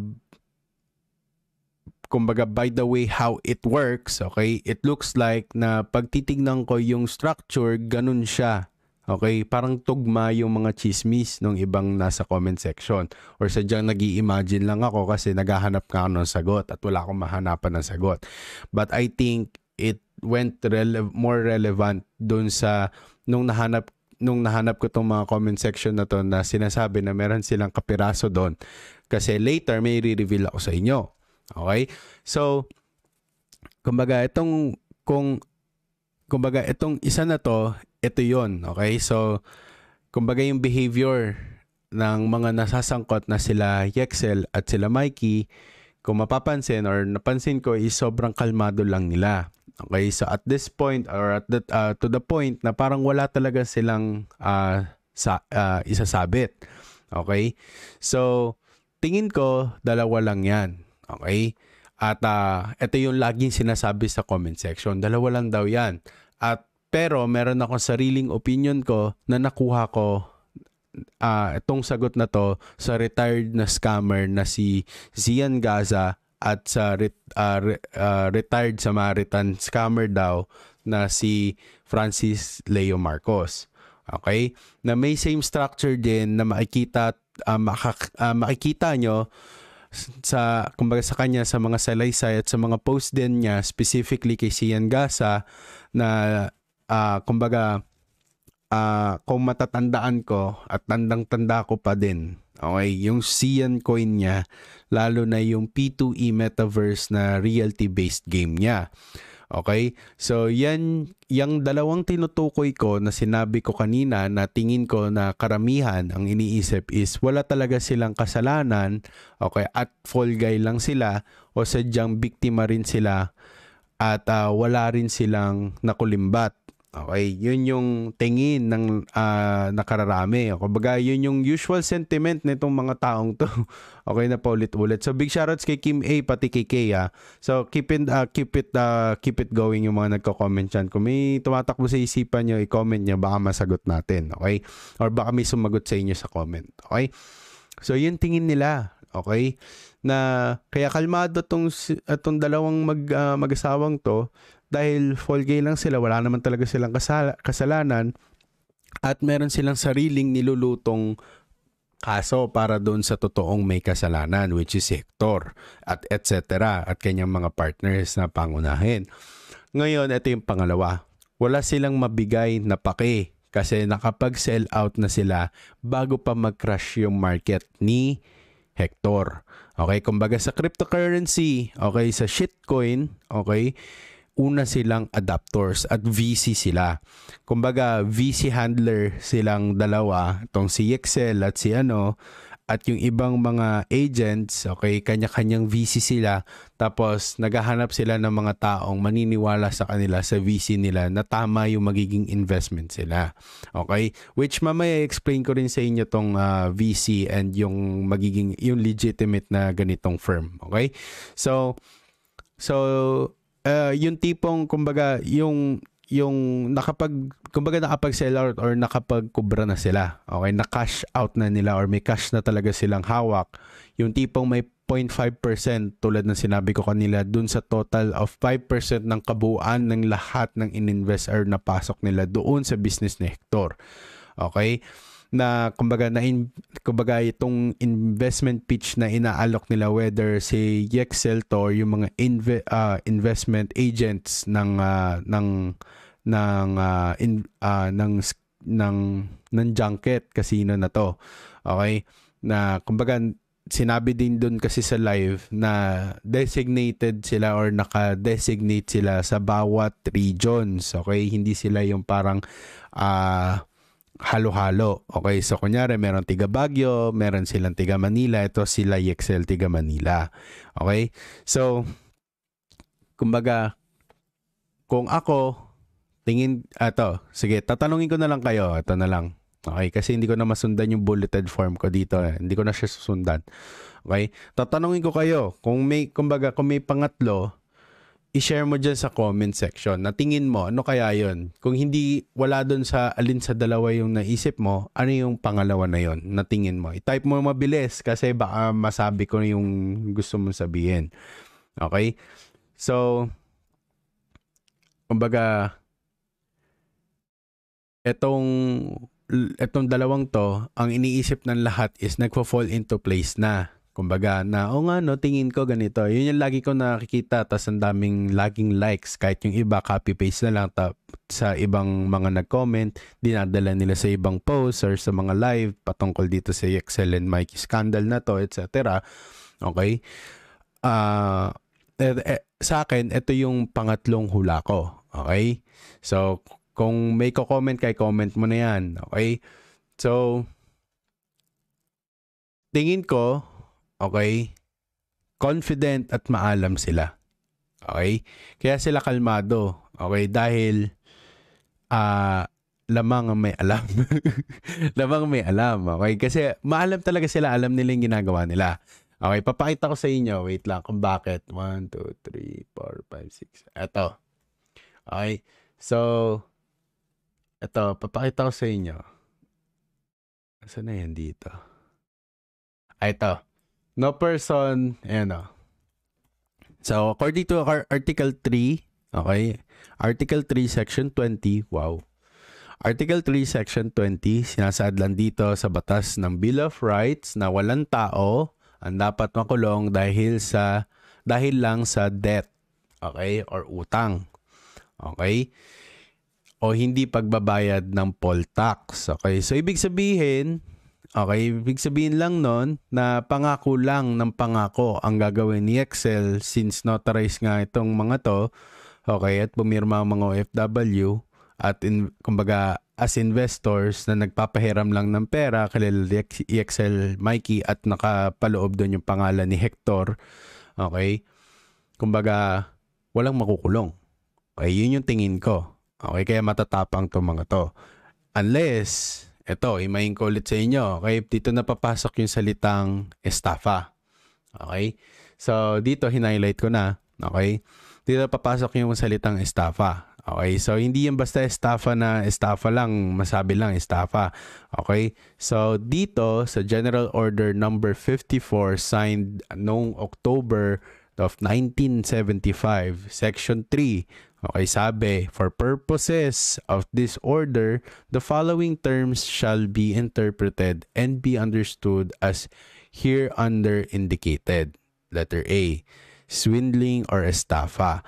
kumbaga by the way how it works, okay? It looks like na pag titignan ko yung structure, ganun siya. Okay, parang tugma yung mga chismis ng ibang nasa comment section. Or sadyang nag imagine lang ako kasi naghahanap ka ng sagot at wala akong mahanapan ng sagot. But I think it went rele- more relevant dun sa nung nahanap nung nahanap ko tong mga comment section na to na sinasabi na meron silang kapiraso doon. Kasi later may re-reveal ako sa inyo. Okay? So, kumbaga itong kung kumbaga itong isa na to, ito 'yon, okay? So, kumbaga yung behavior ng mga nasasangkot na sila Yexel at sila Mikey, kung mapapansin or napansin ko is sobrang kalmado lang nila. Okay, so at this point or at the, uh, to the point na parang wala talaga silang uh, sa, uh, isasabit. Okay? So, tingin ko dalawa lang 'yan. Okay? At uh, ito yung laging sinasabi sa comment section. Dalawa lang daw yan. At pero meron ako sariling opinion ko na nakuha ko uh, itong sagot na to sa retired na scammer na si Zian Gaza at sa ret, uh, re, uh, retired Samaritan scammer daw na si Francis Leo Marcos. Okay? Na may same structure din na makikita uh, makak, uh, makikita nyo sa kumbaga sa kanya sa mga salaysay at sa mga post din niya specifically kay Sian Gasa na uh, kumbaga uh, kung matatandaan ko at tandang-tanda ko pa din okay yung Sian coin niya lalo na yung P2E metaverse na reality based game niya Okay? So, yan, yung dalawang tinutukoy ko na sinabi ko kanina na tingin ko na karamihan ang iniisip is wala talaga silang kasalanan, okay, at fall guy lang sila o sadyang biktima rin sila at uh, wala rin silang nakulimbat Okay, yun yung tingin ng uh, nakararami. Kumbaga, yun yung usual sentiment nitong mga taong to. okay na pa ulit-ulit. So big shoutouts kay Kim A pati kay Kea. So keep it uh, keep it uh, keep it going yung mga nagko-comment diyan. Kung may tumatakbo sa isipan niyo, i-comment niyo baka masagot natin, okay? Or baka may sumagot sa inyo sa comment, okay? So yun tingin nila, okay? Na kaya kalmado tong atong dalawang mag uh, mag-asawang to dahil fall gay lang sila, wala naman talaga silang kasala, kasalanan at meron silang sariling nilulutong kaso para doon sa totoong may kasalanan which is Hector at etc. at kanyang mga partners na pangunahin. Ngayon, ito yung pangalawa. Wala silang mabigay na pake kasi nakapag-sell out na sila bago pa mag-crash yung market ni Hector. Okay, kumbaga sa cryptocurrency, okay, sa shitcoin, okay, una silang adapters at VC sila. Kumbaga, VC handler silang dalawa, itong si Excel at si ano, at yung ibang mga agents, okay, kanya-kanyang VC sila. Tapos, naghahanap sila ng mga taong maniniwala sa kanila sa VC nila na tama yung magiging investment sila. Okay? Which mamaya explain ko rin sa inyo tong uh, ah, VC and yung magiging, yung legitimate na ganitong firm. Okay? So, so, uh, yung tipong kumbaga yung yung nakapag kumbaga nakapag sell out or nakapag kubra na sila. Okay, na cash out na nila or may cash na talaga silang hawak. Yung tipong may 0.5% tulad ng sinabi ko kanila dun sa total of 5% ng kabuuan ng lahat ng ininvest or napasok nila doon sa business ni Hector. Okay? Na kumbaga na in, kumbaga itong investment pitch na inaalok nila whether si Yexel to yung mga inve, uh, investment agents ng uh, ng ng uh, in, uh, ng ng ng junket casino na to. Okay? Na kumbaga sinabi din doon kasi sa live na designated sila or naka-designate sila sa bawat regions. Okay? Hindi sila yung parang uh, halo-halo. Okay, so kunyari meron tiga Baguio, meron silang tiga Manila, ito sila Excel tiga Manila. Okay? So kumbaga kung ako tingin ato, sige, tatanungin ko na lang kayo, ito na lang. Okay, kasi hindi ko na masundan yung bulleted form ko dito. Eh. Hindi ko na siya susundan. Okay? Tatanungin ko kayo, kung may kumbaga kung may pangatlo, i-share mo dyan sa comment section na tingin mo, ano kaya yon Kung hindi wala doon sa alin sa dalawa yung naisip mo, ano yung pangalawa na yon na tingin mo? I-type mo mabilis kasi baka masabi ko yung gusto mong sabihin. Okay? So, kumbaga, etong etong dalawang to, ang iniisip ng lahat is nagfo-fall into place na. Kumbaga, na, o nga no, tingin ko ganito. Yun yung lagi ko nakikita, tas ang daming laging likes. Kahit yung iba, copy-paste na lang ta- sa ibang mga nag-comment, dinadala nila sa ibang posts or sa mga live patungkol dito sa Excel and Mikey scandal na to, etc. Okay? Ah, eh, eh, sa akin, ito yung pangatlong hula ko. Okay? So, kung may ko-comment kay comment mo na yan. Okay? So, tingin ko, okay, confident at maalam sila. Okay? Kaya sila kalmado. Okay? Dahil, ah, lamang ang may alam. lamang may alam. Okay? Kasi maalam talaga sila. Alam nila yung ginagawa nila. Okay, papakita ko sa inyo. Wait lang kung bakit. 1, 2, 3, 4, 5, 6. Ito. Okay. So, ito. Papakita ko sa inyo. Saan na yan dito? Ah, ito. No person, ayan o. So, according to ar- Article 3, okay, Article 3, Section 20, wow. Article 3, Section 20, sinasaad lang dito sa batas ng Bill of Rights na walang tao ang dapat makulong dahil sa dahil lang sa debt, okay, or utang. Okay? O hindi pagbabayad ng poll tax. Okay? So ibig sabihin, okay, ibig sabihin lang nun na pangako lang ng pangako ang gagawin ni Excel since notarized nga itong mga to, okay, at pumirma ang mga OFW at in, kumbaga as investors na nagpapahiram lang ng pera kilala ni Excel Mikey at nakapaloob doon yung pangalan ni Hector. Okay? Kumbaga, walang makukulong. Okay, yun yung tingin ko. Okay, kaya matatapang to mga to. Unless, eto, imayin ko ulit sa inyo. Okay, dito na papasok yung salitang estafa. Okay? So, dito, hinighlight ko na. Okay? Dito papasok yung salitang estafa. Okay, so hindi yan basta estafa na estafa lang, masabi lang estafa. Okay, so dito sa General Order number 54 signed noong October of 1975, Section 3, okay, sabi, for purposes of this order, the following terms shall be interpreted and be understood as hereunder indicated. Letter A, swindling or estafa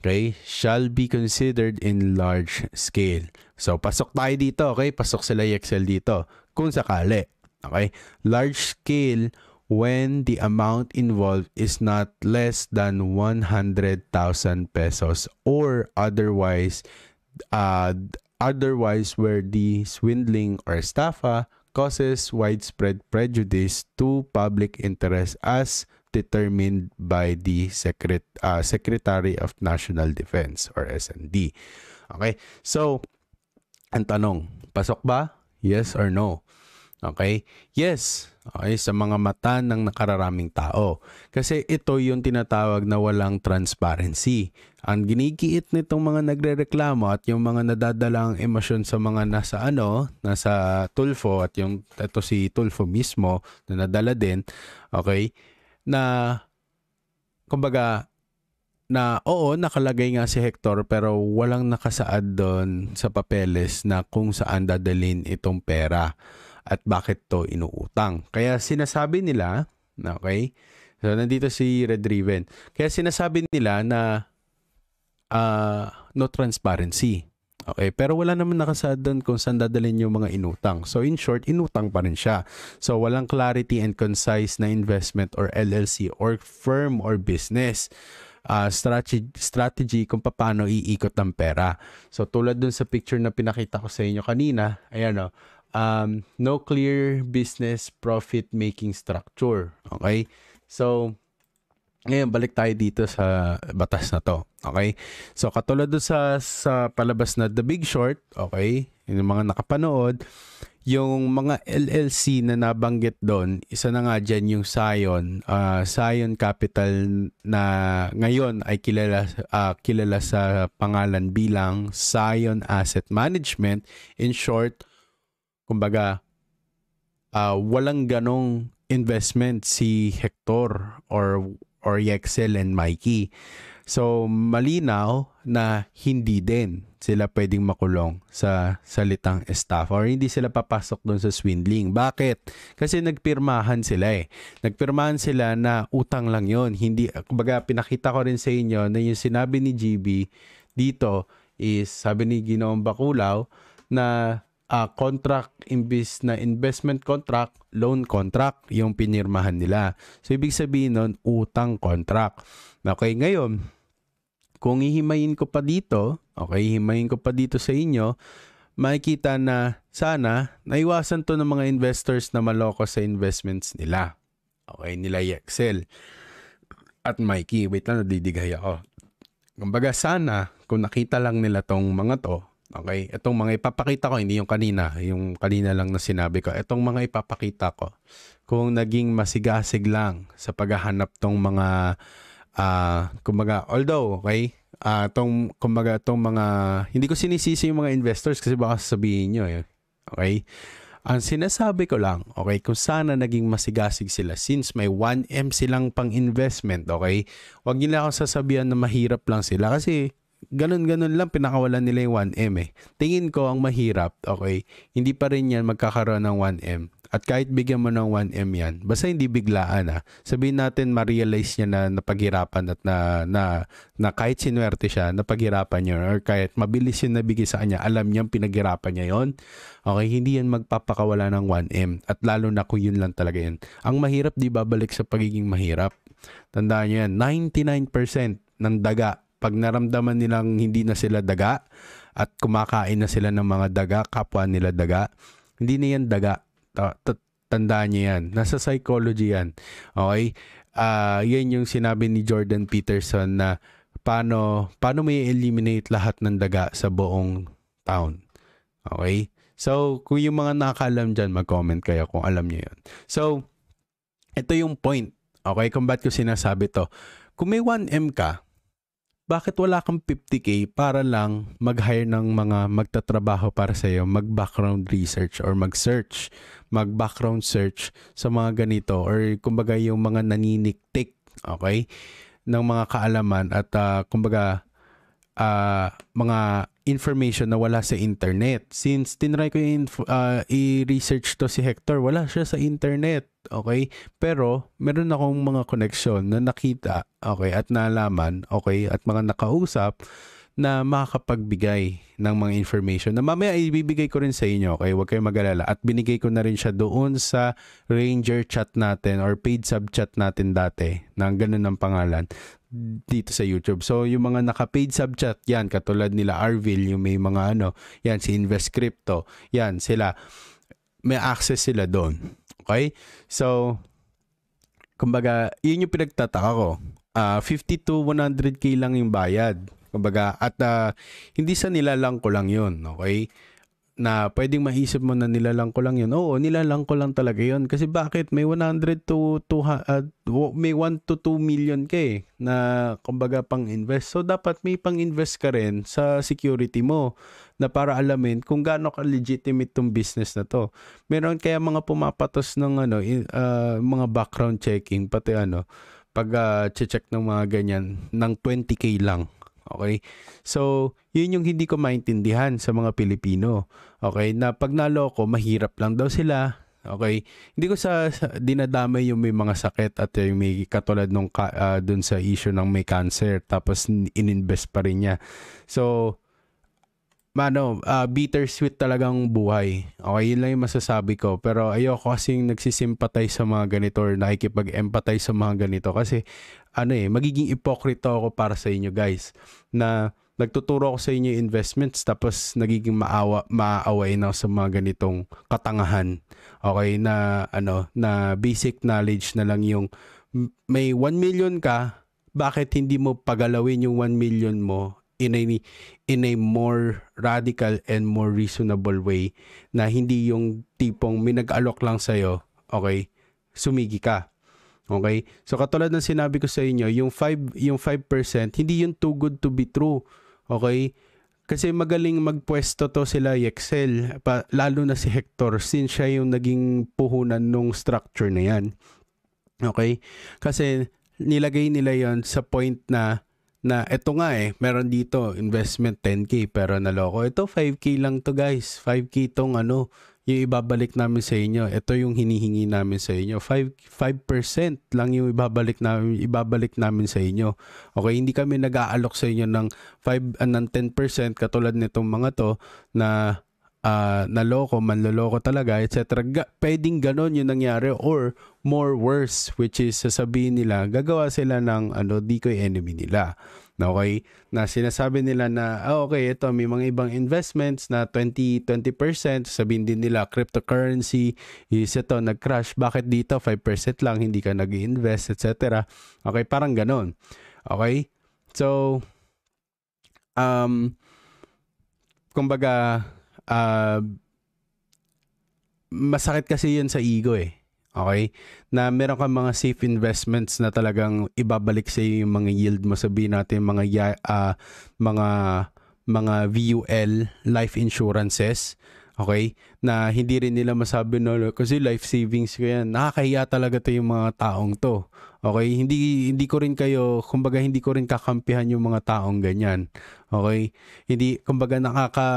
okay, shall be considered in large scale. So, pasok tayo dito, okay? Pasok sila Excel dito. Kung sakali, okay? Large scale when the amount involved is not less than 100,000 pesos or otherwise uh, otherwise where the swindling or estafa causes widespread prejudice to public interest as determined by the Secret, uh, Secretary of National Defense or SND. Okay? So, ang tanong, pasok ba? Yes or no? Okay? Yes. Okay, sa mga mata ng nakararaming tao. Kasi ito yung tinatawag na walang transparency. Ang ginigiit nitong mga nagrereklamo at yung mga nadadalang emosyon sa mga nasa ano, nasa Tulfo at yung ito si Tulfo mismo na nadala din, okay, na kumbaga na oo nakalagay nga si Hector pero walang nakasaad doon sa papeles na kung saan dadalhin itong pera at bakit to inuutang. Kaya sinasabi nila, okay, so nandito si Red Riven, kaya sinasabi nila na uh, no transparency. Okay, pero wala naman nakasaad doon kung saan dadalhin yung mga inutang. So in short, inutang pa rin siya. So walang clarity and concise na investment or LLC or firm or business uh, strategy, strategy kung paano iikot ng pera. So tulad dun sa picture na pinakita ko sa inyo kanina, ayan o, um, no clear business profit making structure. Okay? So, ngayon, balik tayo dito sa batas na to. Okay? So, katulad doon sa, sa palabas na The Big Short, okay, yung mga nakapanood, yung mga LLC na nabanggit doon, isa na nga dyan yung Zion, uh, Zion Capital na ngayon ay kilala, uh, kilala sa pangalan bilang Zion Asset Management. In short, kumbaga, uh, walang ganong investment si Hector or or Yexel and Mikey. So malinaw na hindi din sila pwedeng makulong sa salitang estafa or hindi sila papasok doon sa swindling. Bakit? Kasi nagpirmahan sila eh. Nagpirmahan sila na utang lang yon Hindi, kumbaga pinakita ko rin sa inyo na yung sinabi ni GB dito is sabi ni Ginoong Bakulaw na uh, contract imbis na investment contract, loan contract yung pinirmahan nila. So ibig sabihin nun, utang contract. Okay, ngayon, kung ihimayin ko pa dito, okay, himayin ko pa dito sa inyo, makikita na sana naiwasan to ng mga investors na maloko sa investments nila. Okay, nila Excel. At Mikey, wait lang, nadidigay ako. Kumbaga sana, kung nakita lang nila tong mga to, okay, itong mga ipapakita ko, hindi yung kanina, yung kanina lang na sinabi ko, itong mga ipapakita ko, kung naging masigasig lang sa paghahanap tong mga uh, kumbaga, although, okay, uh, tong, kumbaga, tong mga, hindi ko sinisisi yung mga investors kasi baka sabihin nyo, eh. okay? Ang sinasabi ko lang, okay, kung sana naging masigasig sila since may 1M silang pang investment, okay, wag nila ako sasabihan na mahirap lang sila kasi ganun-ganun lang pinakawalan nila yung 1M eh. Tingin ko ang mahirap, okay, hindi pa rin yan magkakaroon ng 1M at kahit bigyan mo ng 1M yan, basta hindi biglaan ah. Sabihin natin ma-realize niya na napaghirapan at na, na, na kahit sinuwerte siya, napaghirapan niya or kahit mabilis yung nabigay sa kanya, alam niya pinaghirapan niya yon Okay, hindi yan magpapakawala ng 1M at lalo na kung yun lang talaga yan. Ang mahirap di babalik sa pagiging mahirap. Tandaan niyo yan, 99% ng daga, pag naramdaman nilang hindi na sila daga at kumakain na sila ng mga daga, kapwa nila daga, hindi na yan daga tandaan niyo yan. Nasa psychology yan. Okay? Uh, yan yung sinabi ni Jordan Peterson na paano, paano may eliminate lahat ng daga sa buong town. Okay? So, kung yung mga nakakalam dyan, mag-comment kayo kung alam niyo yun. So, ito yung point. Okay? Kung ba't ko sinasabi to. Kung may 1M ka, bakit wala kang 50k para lang mag-hire ng mga magtatrabaho para sa iyo, mag-background research or mag-search, mag-background search sa mga ganito or kumbaga yung mga naniniktik, okay? ng mga kaalaman at uh, kumbaga uh, mga information na wala sa internet. Since tinry ko yung uh, i-research to si Hector, wala siya sa internet. Okay? Pero meron akong mga connection na nakita, okay, at nalaman, okay, at mga nakausap na makakapagbigay ng mga information na mamaya ibibigay ko rin sa inyo, okay? Huwag kayong mag-alala. At binigay ko na rin siya doon sa Ranger chat natin or paid sub chat natin dati na ganun ang pangalan dito sa YouTube. So, yung mga naka-paid sub-chat, yan, katulad nila Arville, yung may mga ano, yan, si Invest Crypto, yan, sila, may access sila doon. Okay? So, kumbaga, yun yung pinagtataka ko. Uh, 50 to 100k lang yung bayad. Kumbaga, at uh, hindi sa nilalang ko lang yun. Okay? Na pwedeng maisip mo na nilalang ko lang yun. Oo, nilalang ko lang talaga yun. Kasi bakit? May 100 to 200, uh, may 1 to 2 million ka eh, na kumbaga pang invest. So dapat may pang invest ka rin sa security mo na para alamin kung gaano ka legitimate tong business na to. Meron kaya mga pumapatos ng ano, uh, mga background checking, pati ano, pag uh, check ng mga ganyan, ng 20k lang Okay? So, yun yung hindi ko maintindihan sa mga Pilipino. Okay? Na pag naloko, mahirap lang daw sila. Okay? Hindi ko sa, sa dinadamay yung may mga sakit at yung may katulad nung uh, dun sa issue ng may cancer tapos ininvest pa rin niya. So, mano, uh, bittersweet talagang buhay. Okay, yun lang yung masasabi ko. Pero ayoko kasing nagsisimpatay sa mga ganito or nakikipag-empathize sa mga ganito kasi ano eh, magiging ipokrito ako para sa inyo guys na nagtuturo ako sa inyo investments tapos nagiging maawa maaaway na sa mga ganitong katangahan. Okay, na ano, na basic knowledge na lang yung may 1 million ka, bakit hindi mo pagalawin yung 1 million mo in a in a more radical and more reasonable way na hindi yung tipong may nag-alok lang sa'yo, okay, sumigi ka. Okay? So katulad ng sinabi ko sa inyo, yung 5 yung 5% hindi yun too good to be true. Okay? Kasi magaling magpwesto to sila Excel, pa, lalo na si Hector since siya yung naging puhunan nung structure na yan. Okay? Kasi nilagay nila yon sa point na na eto nga eh, meron dito investment 10k pero naloko. Ito 5k lang to guys. 5k tong ano, yung ibabalik namin sa inyo. Ito yung hinihingi namin sa inyo. 5 5% lang yung ibabalik namin ibabalik namin sa inyo. Okay, hindi kami nag-aalok sa inyo ng 5 uh, ng 10% katulad nitong mga to na uh, naloko, manloloko talaga, etc. Ga- pwedeng ganon yung nangyari or more worse which is sasabihin nila gagawa sila ng ano decoy enemy nila. Okay? Na sinasabi nila na ah, okay, ito may mga ibang investments na 20 20%, sabihin din nila cryptocurrency is ito nag-crash. Bakit dito 5% lang hindi ka nag-invest, etc. Okay, parang ganon. Okay? So um kumbaga uh, masakit kasi yun sa ego eh. Okay? Na meron kang mga safe investments na talagang ibabalik sa iyo yung mga yield mo. Sabihin natin mga uh, mga mga VUL life insurances. Okay? Na hindi rin nila masabi no kasi life savings ko yan. Nakakahiya talaga to yung mga taong to. Okay? Hindi hindi ko rin kayo, kumbaga hindi ko rin kakampihan yung mga taong ganyan. Okay? Hindi kumbaga nakaka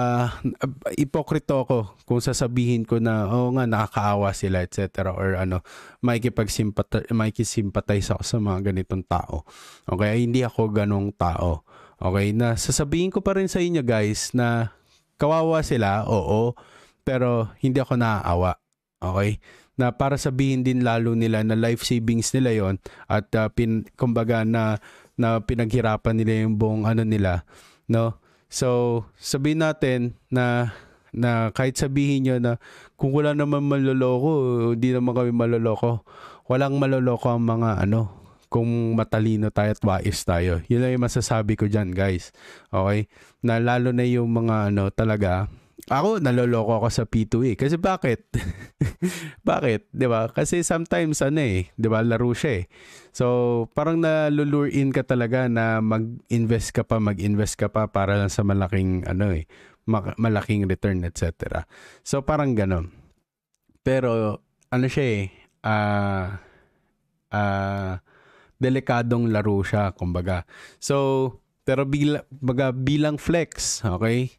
ipokrito ako kung sasabihin ko na oh nga nakakaawa sila etc. or ano, makikipagsimpatize makikisimpatize ako sa mga ganitong tao. Okay? Hindi ako ganong tao. Okay? Na sasabihin ko pa rin sa inyo guys na kawawa sila, oo, pero hindi ako naaawa. Okay? Na para sabihin din lalo nila na life savings nila yon at uh, pin, kumbaga na na pinaghirapan nila yung buong ano nila no so sabihin natin na na kahit sabihin nyo na kung wala naman maloloko hindi naman kami maloloko walang maloloko ang mga ano kung matalino tayo at wais tayo. Yun lang yung masasabi ko dyan, guys. Okay? Na lalo na yung mga ano talaga, ako, naloloko ako sa P2E. Kasi bakit? bakit? 'Di ba? Kasi sometimes ano eh, 'di ba, laro siya eh. So, parang nalulure in ka talaga na mag-invest ka pa, mag-invest ka pa para lang sa malaking ano eh, malaking return, etc. So, parang gano'n. Pero ano siya eh, ah uh, uh, delikadong laro siya, kumbaga. So, pero bila, baga, bilang flex, okay?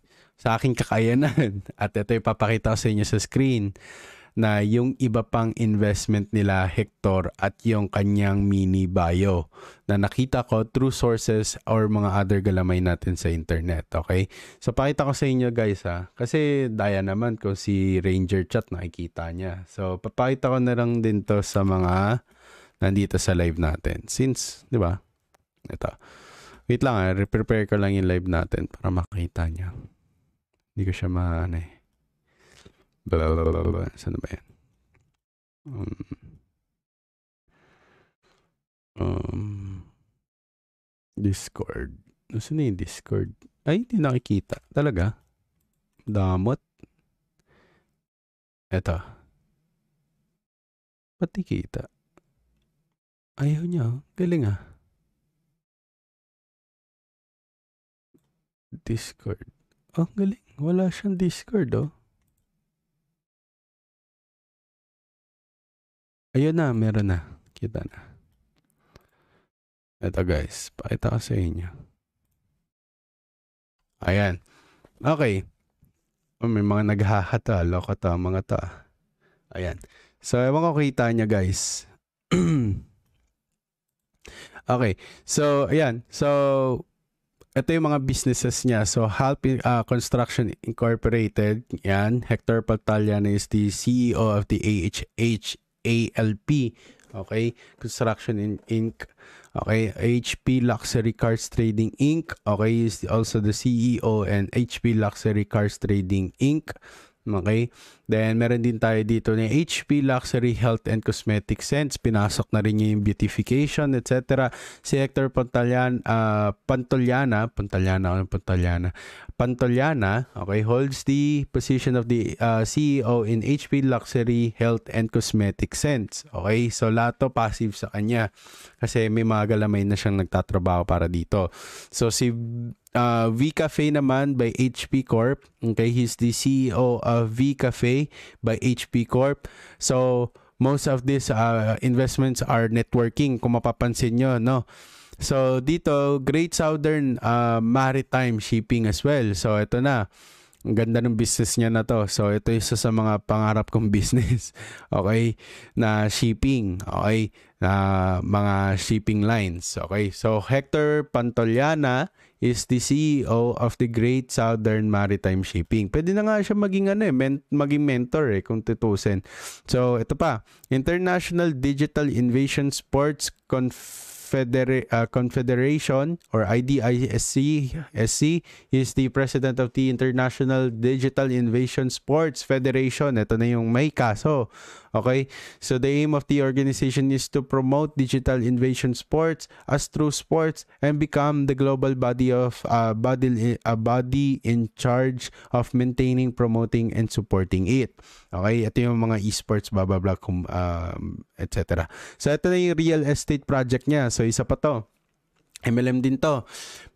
Sa aking kakayanan. At ito ipapakita ko sa inyo sa screen na yung iba pang investment nila Hector at yung kanyang mini bio na nakita ko through sources or mga other galamay natin sa internet. Okay? So pakita ko sa inyo guys ha. Kasi daya naman kung si Ranger Chat nakikita niya. So papakita ko na lang din to sa mga nandito sa live natin. Since, di ba? Ito. Wait lang ha. Prepare ko lang yung live natin para makita niya. Hindi ko siya maano eh. Blablabla. Saan ba yan? Um, um, Discord. Saan na yung Discord? Ay, hindi nakikita. Talaga? Damot? Eto. Pati kita. Ayaw niya. Oh. Galing ah. Discord. Oh, galing. Wala siyang Discord, oh. Ayun na, meron na. Kita na. Ito guys, pakita ko sa inyo. Ayan. Okay. Oh, may mga naghahata. Loko to, mga to. Ayan. So, ewan ko kita niya guys. okay. So, ayan. So, ito yung mga businesses niya. So, Halp uh, Construction Incorporated, yan. Hector Pagtalian is the CEO of the AHHALP, okay? Construction in Inc. Okay, HP Luxury Cars Trading Inc. Okay, is also the CEO and HP Luxury Cars Trading Inc. Okay? Then, meron din tayo dito ni HP Luxury Health and Cosmetic Sense. Pinasok na rin niya yung beautification, etc. Si Hector Pantolian, uh, Pantoliana, Pantoliana, ano Pantoliana? Pantoliana, okay, holds the position of the uh, CEO in HP Luxury Health and Cosmetic Sense. Okay? So, lahat to passive sa kanya. Kasi may mga galamay na siyang nagtatrabaho para dito. So, si uh, V Cafe naman by HP Corp. Okay, he's the CEO of V Cafe by HP Corp. So, most of these uh, investments are networking kung mapapansin nyo, no? So dito, Great Southern uh, Maritime Shipping as well. So ito na. Ang ganda ng business niya na to. So ito isa sa mga pangarap kong business. Okay? Na shipping. Okay? Na mga shipping lines. Okay? So Hector Pantoliana is the CEO of the Great Southern Maritime Shipping. Pwede na nga siya maging ano eh, men- maging mentor eh kung tutusin. So ito pa, International Digital Innovation Sports Conf Federa- uh, Confederation or IDISC SC is the president of the International Digital Innovation Sports Federation. Ito na yung may kaso. Okay? So the aim of the organization is to promote digital innovation sports as true sports and become the global body of uh, body a body in charge of maintaining, promoting and supporting it. Okay? Ito yung mga esports blah blah blah um, etc. So ito na yung real estate project niya. So isa pa to. MLM din to.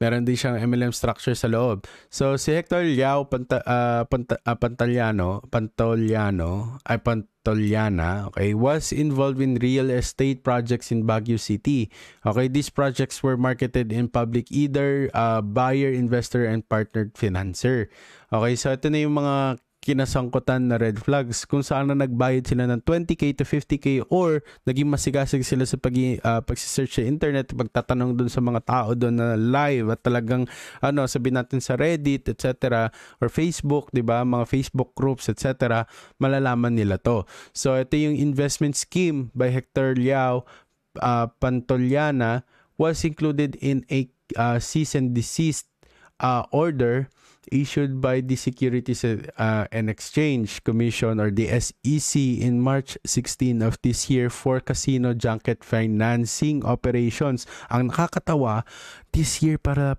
Meron din siyang MLM structure sa loob. So si Hector Liao Panta, uh, Panta, uh, Pantaliano, Pantoliano, ay Pantoliana, okay, was involved in real estate projects in Baguio City. Okay, these projects were marketed in public either uh, buyer, investor, and partnered financer. Okay, so ito na yung mga kinasangkutan na red flags kung saan na nagbayad sila ng 20k to 50k or naging masigasig sila sa pag uh, pagsi-search sa internet pagtatanong doon sa mga tao doon na live at talagang ano sabi natin sa Reddit etc or Facebook 'di ba? Mga Facebook groups etc malalaman nila to. So ito yung investment scheme by Hector Liao uh, Pantoliana was included in a uh, cease and desist uh, order issued by the Securities uh, and Exchange Commission or the SEC in March 16 of this year for casino junket financing operations. Ang nakakatawa, this year para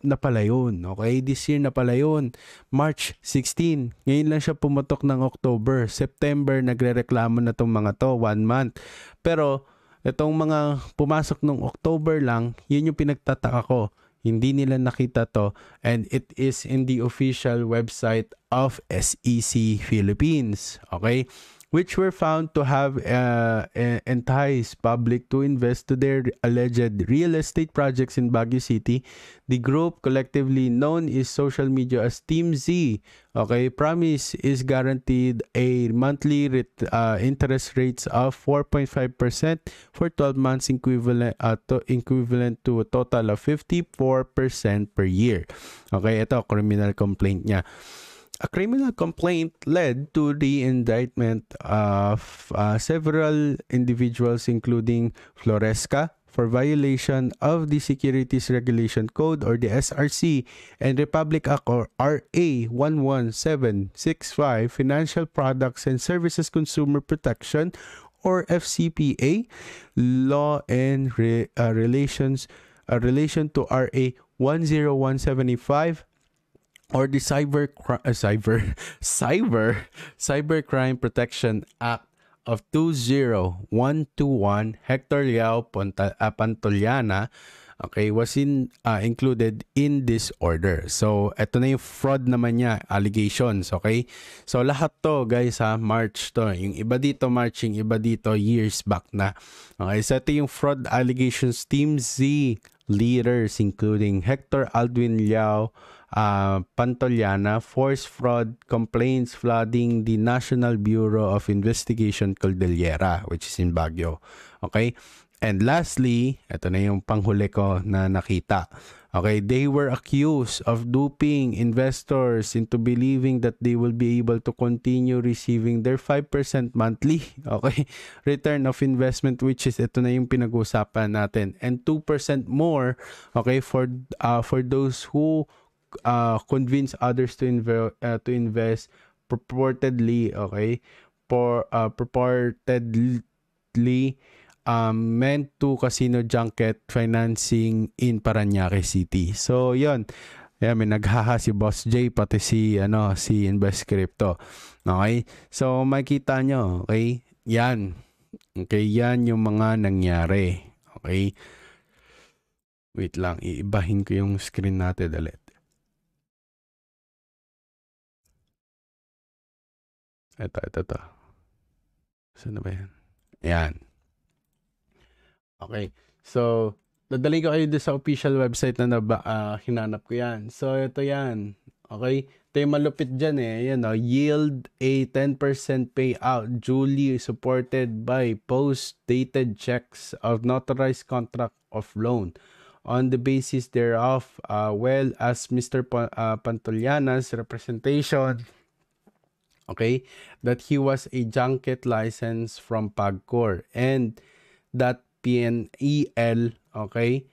na pala yun. Okay? This year na pala yun. March 16. Ngayon lang siya pumutok ng October. September, nagre-reklamo na tong mga to. One month. Pero, itong mga pumasok nung October lang, yun yung pinagtataka ko hindi nila nakita to and it is in the official website of SEC Philippines. Okay? Which were found to have uh, enticed public to invest to their alleged real estate projects in Baguio City. The group, collectively known is social media as Team Z, okay, promise is guaranteed a monthly ret- uh, interest rates of 4.5% for 12 months equivalent uh, to, equivalent to a total of 54% per year. Okay, ito criminal complaint niya. A criminal complaint led to the indictment of uh, several individuals, including Floresca, for violation of the Securities Regulation Code or the SRC and Republic Act or RA 11765 Financial Products and Services Consumer Protection or FCPA law and re, uh, relations uh, relation to RA 10175 or the cyber uh, cyber cyber cybercrime protection act of 20121 Hector Liao Ponta, uh, Pantoliana okay was in uh, included in this order. So ito na yung fraud naman niya allegations okay? So lahat to guys ha March to. Yung iba dito March yung iba dito years back na. Okay so ito yung fraud allegations team Z leaders including Hector Aldwin Liao uh, Pantoliana, force fraud complaints flooding the National Bureau of Investigation Cordillera, which is in Baguio. Okay? And lastly, ito na yung panghuli ko na nakita. Okay, they were accused of duping investors into believing that they will be able to continue receiving their 5% monthly, okay, return of investment which is ito na yung pinag-usapan natin and 2% more, okay, for uh, for those who uh, convince others to invest uh, to invest purportedly okay for uh, purportedly um, meant to casino junket financing in Paranaque City. So, yon Yeah, may naghaha si Boss J pati si ano si Invest Crypto. Okay? So makita nyo, okay? Yan. Okay, yan yung mga nangyari. Okay? Wait lang, iibahin ko yung screen natin ulit. Ito, ito, ito. Saan na ba yan? Ayan. Okay. So, dadalhin ko kayo doon sa official website na naba, ah, hinanap ko yan. So, ito yan. Okay? Ito yung malupit dyan eh. Ayan, oh. Yield a 10% payout duly supported by post-dated checks of notarized contract of loan. On the basis thereof, uh, well as Mr. Pa- uh, Pantoliana's representation, okay, that he was a junket license from Pagcor. And that PNEL, okay,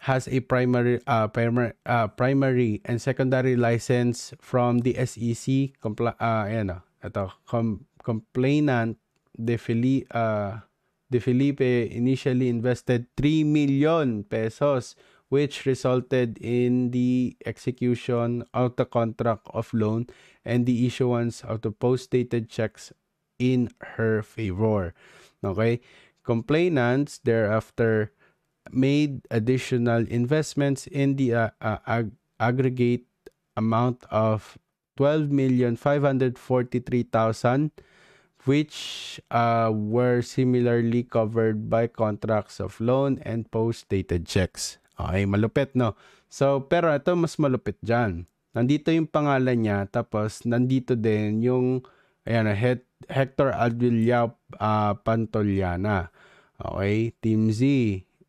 has a primary uh, primary uh, primary and secondary license from the SEC compla- uh, ayan oh, ito com- complainant de Fili- uh, De Felipe initially invested 3 million pesos which resulted in the execution of the contract of loan and the issuance of the post-dated checks in her favor. Okay? Complainants thereafter made additional investments in the uh, uh, ag- aggregate amount of 12,543,000 which uh, were similarly covered by contracts of loan and post-dated checks. Okay, malupit no? So, pero ito mas malupit dyan. Nandito yung pangalan niya, tapos nandito din yung ayan, Het- Hector Alvillao uh, Pantoliana. Okay, Team Z.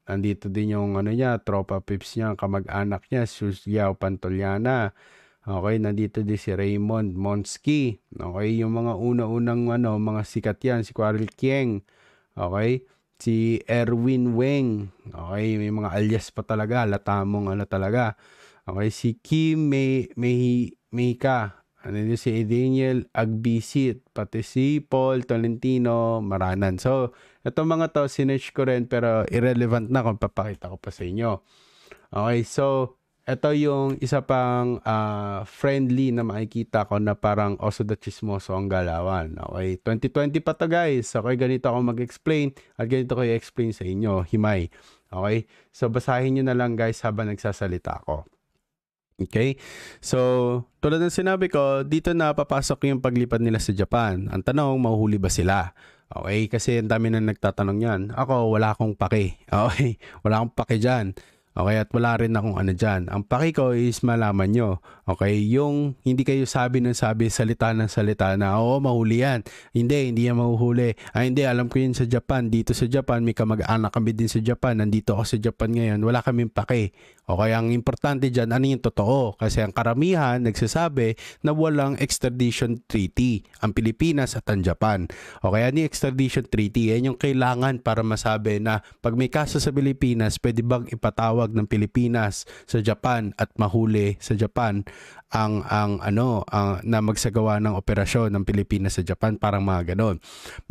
Nandito din yung ano niya, tropa pips niya, kamag-anak niya, Suzyao Pantoliana. Okay, nandito din si Raymond Monsky. Okay, yung mga una-unang ano, mga sikat yan, si Quarel Kieng. Okay, si Erwin Weng. Okay, may mga alias pa talaga, latamong ano talaga. Okay, si Kim May May Mayka. Ano din si Daniel Agbisit, pati si Paul Tolentino Maranan. So, itong mga to, sinerch ko rin pero irrelevant na kung papakita ko pa sa inyo. Okay, so ito yung isa pang ah, friendly na makikita ko na parang oso da chismoso ang galawan. Okay, 2020 pa to guys. Okay, ganito ako mag-explain at ganito ko i-explain sa inyo. Himay. Okay, so basahin nyo na lang guys habang nagsasalita ako. Okay? So, tulad ng sinabi ko, dito na papasok yung paglipad nila sa Japan. Ang tanong, mahuhuli ba sila? Okay? Kasi ang dami na nagtatanong yan. Ako, wala akong pake. Okay? Wala akong pake dyan. Okay, at wala rin akong ano dyan. Ang paki ko is malaman nyo. Okay, yung hindi kayo sabi ng sabi, salita ng salita na, oo, mahuli yan. Hindi, hindi yan mahuhuli. Ah, hindi, alam ko yun sa Japan. Dito sa Japan, may kamag-anak kami din sa Japan. Nandito ako sa Japan ngayon. Wala kaming paki. Okay, ang importante dyan, ano yung totoo? Kasi ang karamihan nagsasabi na walang extradition treaty ang Pilipinas at ang Japan. Okay, ano yung extradition treaty? Yan yung kailangan para masabi na pag may kaso sa Pilipinas, pwede bang ipatawag ng Pilipinas sa Japan at mahuli sa Japan ang ang ano ang na magsagawa ng operasyon ng Pilipinas sa Japan parang mga ganon.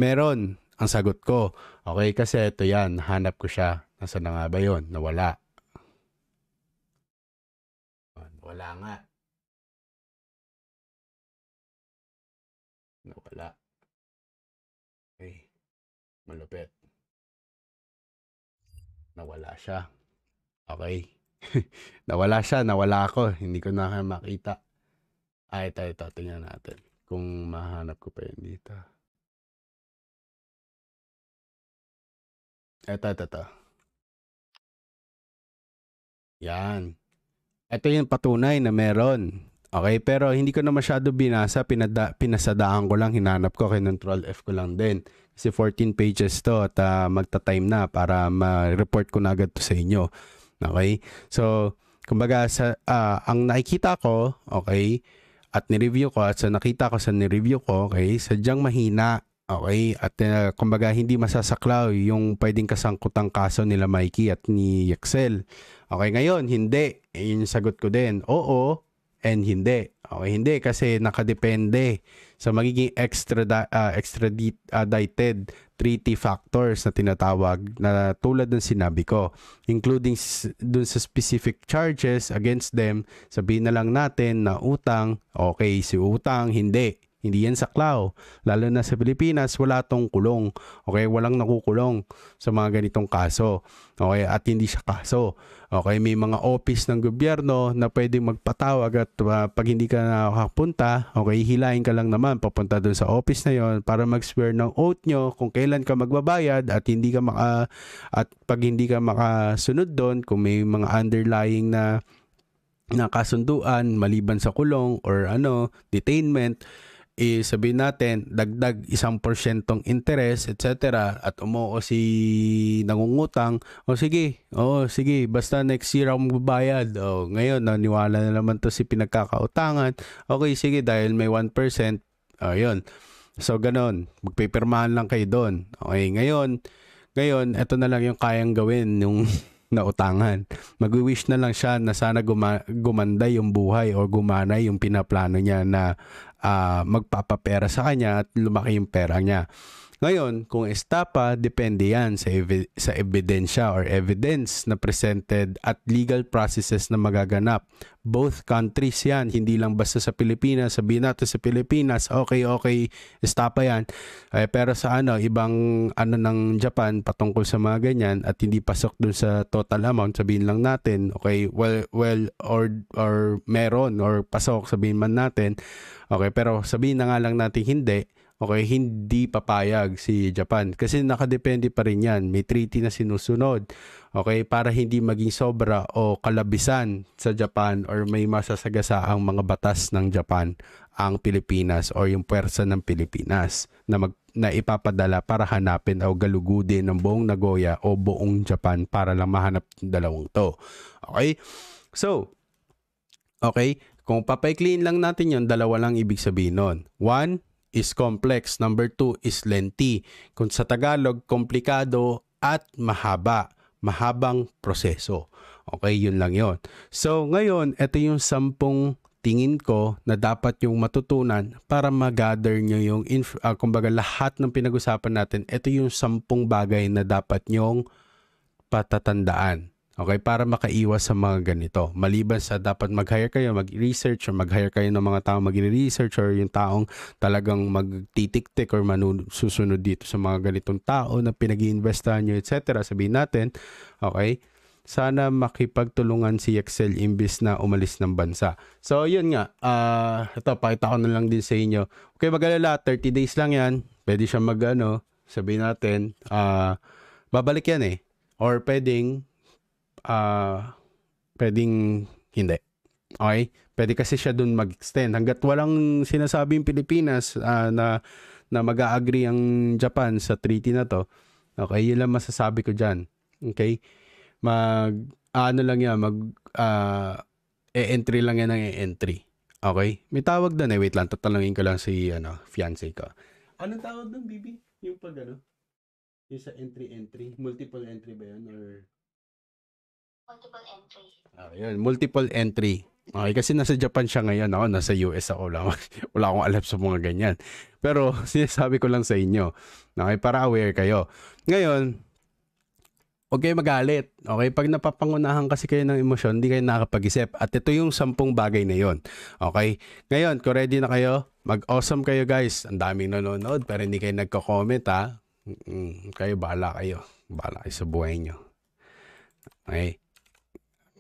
Meron ang sagot ko. Okay, kasi ito yan, hanap ko siya. Nasaan na nga ba yun? Nawala. Wala nga. Nawala. Okay. Malupit. Nawala siya. Okay. nawala siya, nawala ako. Hindi ko na makita. Ah, ito, ito. Tingnan natin. Kung mahanap ko pa yun dito. Ito, ito, ito. Yan. Ito yung patunay na meron. Okay, pero hindi ko na masyado binasa, pinada, pinasadaan ko lang, hinanap ko, kinontrol F ko lang din. Kasi 14 pages to at uh, magta-time na para ma-report ko na agad to sa inyo. Okay? So, kumbaga, sa, uh, ang nakikita ko, okay, at ni-review ko, at sa nakita ko sa ni-review ko, okay, sadyang mahina, okay, at uh, kumbaga, hindi masasaklaw yung pwedeng kasangkutang kaso nila Mikey at ni Excel. Okay, ngayon, hindi. Yun yung sagot ko din. Oo, and hindi. Okay, hindi kasi nakadepende sa magiging extra uh, extradited treaty factors na tinatawag na tulad ng sinabi ko including dun sa specific charges against them sabihin na lang natin na utang okay si utang hindi Hindi yan saklaw. Lalo na sa Pilipinas, wala tong kulong. Okay, walang nakukulong sa mga ganitong kaso. Okay, at hindi siya kaso. Okay, may mga office ng gobyerno na pwedeng magpatawag at uh, pag hindi ka nakakapunta, okay, hilahin ka lang naman papunta doon sa office na yon para mag-swear ng oath nyo kung kailan ka magbabayad at hindi ka maka at pag hindi ka makasunod doon kung may mga underlying na na kasunduan maliban sa kulong or ano, detainment, eh, sabihin natin, dagdag isang porsyentong interest, etc. At umuo si nangungutang, o sige, o sige, basta next year ako magbabayad. O ngayon, naniwala na naman to si pinagkakautangan. Okay, sige, dahil may 1%, o yun. So, ganon. Magpipirmahan lang kayo doon. Okay, ngayon, ngayon, ito na lang yung kayang gawin yung na utangan. Mag-wish na lang siya na sana guma- gumanda yung buhay o gumana yung pinaplano niya na uh, magpapapera sa kanya at lumaki yung pera niya. Ngayon, kung estapa, depende yan sa, ev- sa ebidensya or evidence na presented at legal processes na magaganap. Both countries yan, hindi lang basta sa Pilipinas. Sabihin natin sa Pilipinas, okay, okay, estapa yan. Eh, pero sa ano, ibang ano ng Japan patungkol sa mga ganyan at hindi pasok dun sa total amount, sabihin lang natin, okay, well, well, or, or meron, or pasok, sabihin man natin, okay, pero sabihin na nga lang natin hindi, Okay, hindi papayag si Japan kasi nakadepende pa rin yan. May treaty na sinusunod. Okay, para hindi maging sobra o kalabisan sa Japan or may masasagasa ang mga batas ng Japan ang Pilipinas or yung puwersa ng Pilipinas na mag na ipapadala para hanapin o galugudin ng buong Nagoya o buong Japan para lang mahanap ng dalawang to. Okay? So, okay, kung papaikliin lang natin yon dalawa lang ibig sabihin nun. One, is complex. Number two is lengthy. Kung sa Tagalog, komplikado at mahaba. Mahabang proseso. Okay, yun lang yon. So, ngayon, ito yung sampung tingin ko na dapat yung matutunan para mag-gather nyo yung, inf- uh, kumbaga lahat ng pinag-usapan natin, ito yung sampung bagay na dapat nyong patatandaan. Okay, para makaiwas sa mga ganito. Maliban sa dapat mag-hire kayo, mag-research or mag-hire kayo ng mga taong mag-research or yung taong talagang magtitik-tik or susunod dito sa mga ganitong tao na pinag-iinvestahan nyo, etc. Sabihin natin, okay, sana makipagtulungan si Excel imbis na umalis ng bansa. So, yun nga. Uh, ito, pakita ko na lang din sa inyo. Okay, mag-alala, 30 days lang yan. Pwede siya mag, ano, sabihin natin, uh, babalik yan eh. Or pwedeng uh, pwedeng hindi. Okay? Pwede kasi siya dun mag-extend. Hanggat walang sinasabing Pilipinas uh, na, na mag-agree ang Japan sa treaty na to, okay, yun lang masasabi ko dyan. Okay? Mag, ano lang yan, mag, uh, e-entry lang yan ng e-entry. Okay? May tawag doon eh. Wait lang, tatalangin ko lang si ano, fiancé ko. Anong tawag doon, Bibi? Yung pag ano? Yung sa entry-entry? Multiple entry ba yun? Or Multiple entry. Ah, yun, multiple entry. Okay, kasi nasa Japan siya ngayon, ako nasa US ako lang. Wala akong alam sa mga ganyan. Pero sinasabi ko lang sa inyo, okay, para aware kayo. Ngayon, huwag kayo magalit. Okay, pag napapangunahan kasi kayo ng emosyon, hindi kayo nakakapag-isip. At ito yung sampung bagay na yon. Okay, ngayon, kung ready na kayo, mag-awesome kayo guys. Ang daming nanonood, pero hindi kayo nagko-comment ha. Mm, kayo, bahala kayo. Bahala kayo sa buhay nyo. Okay.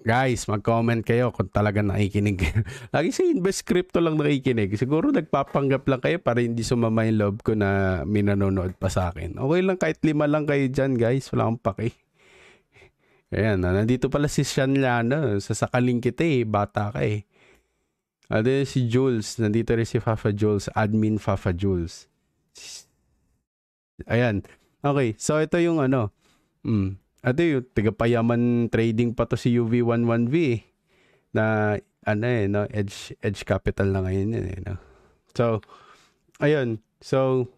Guys, mag-comment kayo kung talaga nakikinig kayo. Lagi sa Invest Crypto lang nakikinig. Siguro nagpapanggap lang kayo para hindi sumama yung love ko na may nanonood pa sa akin. Okay lang kahit lima lang kayo dyan guys. Wala akong paki. Ayan, nandito pala si Sean Llano. Sasakaling kita eh. Bata ka eh. Ano si Jules. Nandito rin si Fafa Jules. Admin Fafa Jules. Ayan. Okay. So, ito yung ano. Hmm. Ito yung tigapayaman trading pa to si UV11V eh. Na ano eh, no? Edge, edge capital na ngayon yun eh, no? So, ayun. So,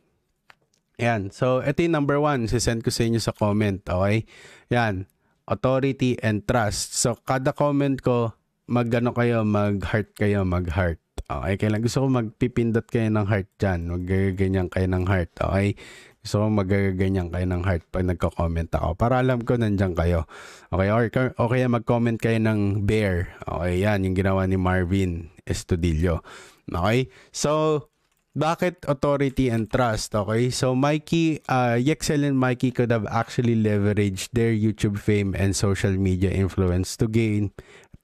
yan. So, ito yung number one. Sisend ko sa inyo sa comment. Okay? Yan. Authority and trust. So, kada comment ko, mag-ano kayo, mag-heart kayo, mag-heart. Okay, kailan gusto ko magpipindot kayo ng heart dyan. Mag-ganyan kayo ng heart. Okay? So, magaganyan kayo ng heart pag nagko-comment ako. Para alam ko nandiyan kayo. Okay, or okay mag-comment kayo ng bear. Okay, yan yung ginawa ni Marvin Estudillo. Okay? So, bakit authority and trust? Okay, so Mikey, uh, Yexel and Mikey could have actually leveraged their YouTube fame and social media influence to gain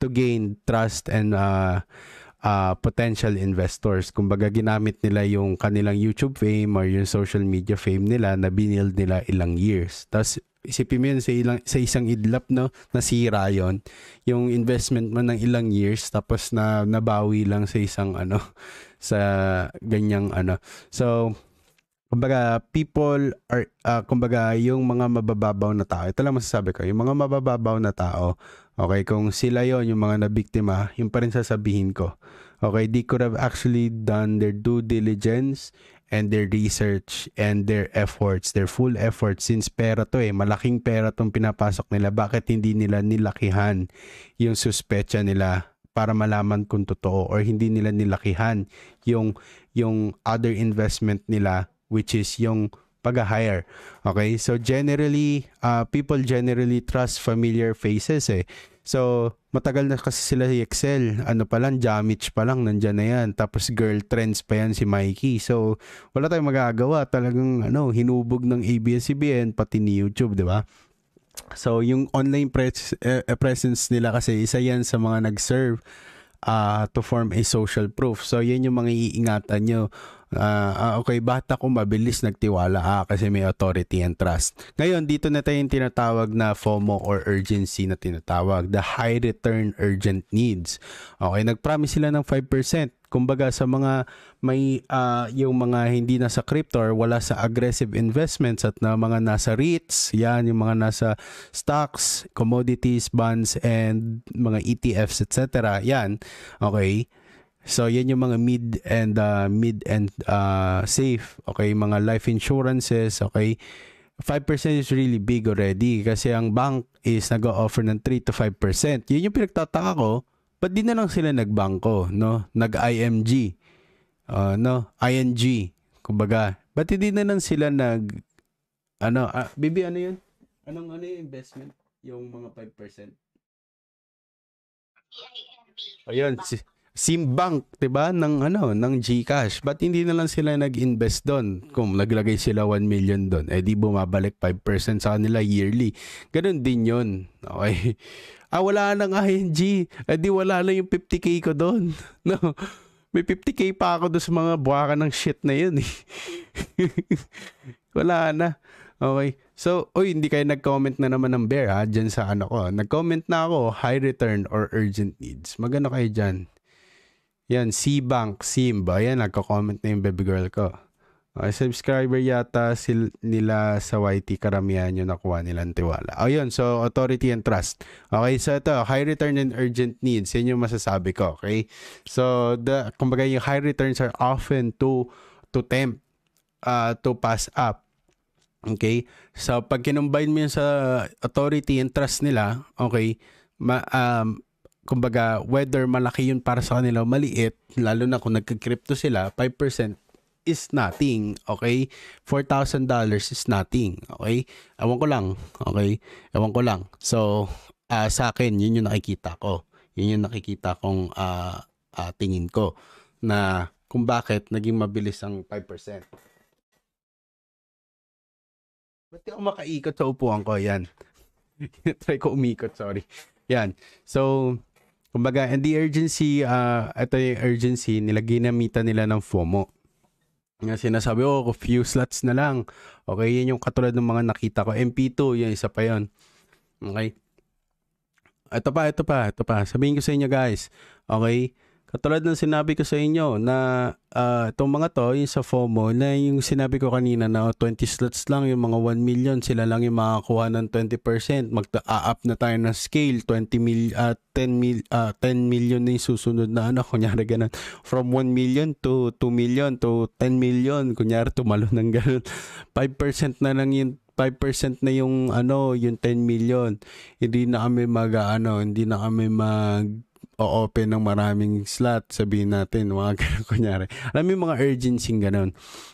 to gain trust and uh, uh, potential investors. Kumbaga ginamit nila yung kanilang YouTube fame or yung social media fame nila na binild nila ilang years. Tapos isipin mo yun sa, ilang, sa isang idlap no, nasira yon Yung investment mo ng ilang years tapos na nabawi lang sa isang ano, sa ganyang ano. So, kumbaga people are uh, kumbaga yung mga mabababaw na tao ito lang masasabi ko yung mga mabababaw na tao Okay, kung sila yon yung mga nabiktima, yung pa rin sasabihin ko. Okay, they could have actually done their due diligence and their research and their efforts, their full efforts since pera to eh, malaking pera tong pinapasok nila. Bakit hindi nila nilakihan yung suspecha nila para malaman kung totoo or hindi nila nilakihan yung yung other investment nila which is yung pag-hire. Okay? So generally, uh, people generally trust familiar faces eh. So, matagal na kasi sila si Excel. Ano pa lang, Jamich pa lang, nandyan na yan. Tapos girl trends pa yan si Mikey. So, wala tayong magagawa. Talagang ano, hinubog ng ABS-CBN, pati ni YouTube, di ba? So, yung online pres- uh, presence nila kasi, isa yan sa mga nag-serve uh, to form a social proof. So, yan yung mga iingatan nyo uh, okay, bata ko mabilis nagtiwala ah, kasi may authority and trust. Ngayon, dito na tayo yung tinatawag na FOMO or urgency na tinatawag, the high return urgent needs. Okay, nag-promise sila ng 5%. Kumbaga sa mga may uh, yung mga hindi nasa crypto or wala sa aggressive investments at na mga nasa REITs, yan yung mga nasa stocks, commodities, bonds and mga ETFs etc. Yan. Okay So yan yung mga mid and uh, mid and uh, safe, okay, mga life insurances, okay. 5% is really big already kasi ang bank is nag-offer ng 3 to 5%. Yun yung pinagtataka ko, ba't di na lang sila nagbangko, no? Nag-IMG, uh, no? ING, kumbaga. Ba't hindi na lang sila nag, ano, uh, Bibi, ano yun? Anong ano yung investment? Yung mga 5%? Ayun, si, Simbank, 'di ba, ng ano, ng GCash. But hindi na lang sila nag-invest doon? Kung naglagay sila 1 million doon, eh di bumabalik 5% sa kanila yearly. Ganun din 'yon. Okay. Ah, wala nang ING. Eh di wala na yung 50k ko doon. No. May 50k pa ako doon sa mga buwaka ng shit na 'yun. Eh. wala na. Okay. So, oy, hindi kayo nag-comment na naman ng bear ha, dyan sa ano ko. Nag-comment na ako, high return or urgent needs. Magano kayo dyan? Yan, C-Bank, Simba. Yan, nagko-comment na yung baby girl ko. Okay, subscriber yata sil nila sa YT karamihan yung nakuha nilang tiwala. O yun, so authority and trust. Okay, so ito, high return and urgent needs. Yan yung masasabi ko, okay? So, the, kumbaga yung high returns are often to to tempt uh, to pass up. Okay? So, pag kinumbine mo yun sa authority and trust nila, okay, ma, um, kumbaga, whether malaki yun para sa kanila maliit, lalo na kung nagka-crypto sila, 5% is nothing, okay? $4,000 is nothing, okay? Ewan ko lang, okay? Ewan ko lang. So, uh, sa akin, yun yung nakikita ko. Yun yung nakikita kong uh, uh, tingin ko na kung bakit naging mabilis ang 5%. Ba't ako makaikot sa upuan ko? Yan. Try ko umikot, sorry. Yan. So, Kumbaga, and the urgency, uh, ito yung urgency, nila ginamitan nila ng FOMO. Nga sinasabi, oh, few slots na lang. Okay, yan yung katulad ng mga nakita ko. MP2, yung isa pa yon Okay. Ito pa, ito pa, ito pa. Sabihin ko sa inyo guys. Okay. Katulad ng sinabi ko sa inyo na uh, itong mga to, yung sa FOMO, na yung sinabi ko kanina na 20 slots lang, yung mga 1 million, sila lang yung makakuha ng 20%. Mag-up na tayo ng scale, 20 mil, uh, 10, mil, uh, 10 million na yung susunod na ano, kunyari ganun. From 1 million to 2 million to 10 million, kunyari tumalo ng ganun. 5% na lang yung 5% na yung ano, yung 10 million. Hindi na kami mag ano, hindi na kami mag o-open ng maraming slot, sabihin natin, mga ganun kunyari. Alam mo yung mga urgency ganun.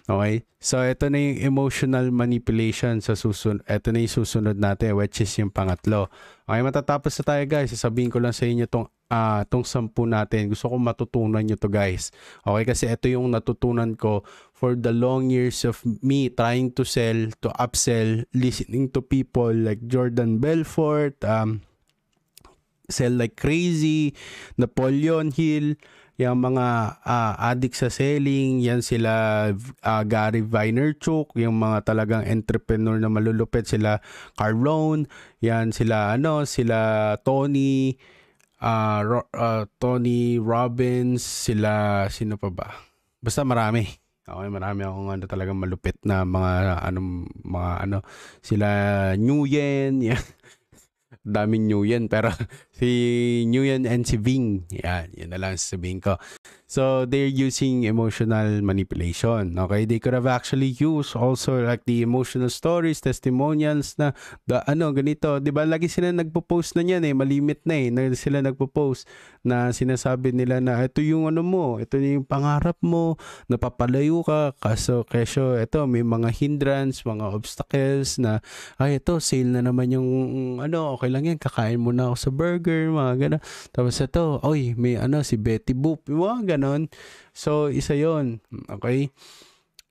Okay? So, ito na yung emotional manipulation sa susunod. Ito na yung susunod natin, which is yung pangatlo. Okay, matatapos na tayo guys. Sasabihin ko lang sa inyo tong ah tong sampu natin. Gusto ko matutunan nyo to guys. Okay, kasi ito yung natutunan ko for the long years of me trying to sell, to upsell, listening to people like Jordan Belfort, um, sell like crazy, Napoleon Hill, yung mga uh, addict sa selling, yan sila uh, Gary Vaynerchuk, yung mga talagang entrepreneur na malulupit sila Carlone, yan sila ano, sila Tony, uh, Ro- uh, Tony Robbins, sila sino pa ba? Basta marami. Okay, marami akong ano talagang malupit na mga ano mga ano sila Nguyen, yan daming Nguyen pero si Nguyen and si Ving yan yun na lang sabihin ko so they're using emotional manipulation okay? They could have actually used also like the emotional stories testimonials na the, ano ganito. 'di ba lagi sila nagpo-post na niyan eh. Malimit na eh. Na sila nagpo-post na sinasabi nila na ito yung ano mo ito yung pangarap mo napapalayo ka. Kaso kesyo ito may mga hindrance mga obstacles na ay ito sale na naman yung ano okay lang yan kakain mo na ako sa burger mga gano'n. Tapos ito oy may ano si Betty Boop mga gano'n so isa yon okay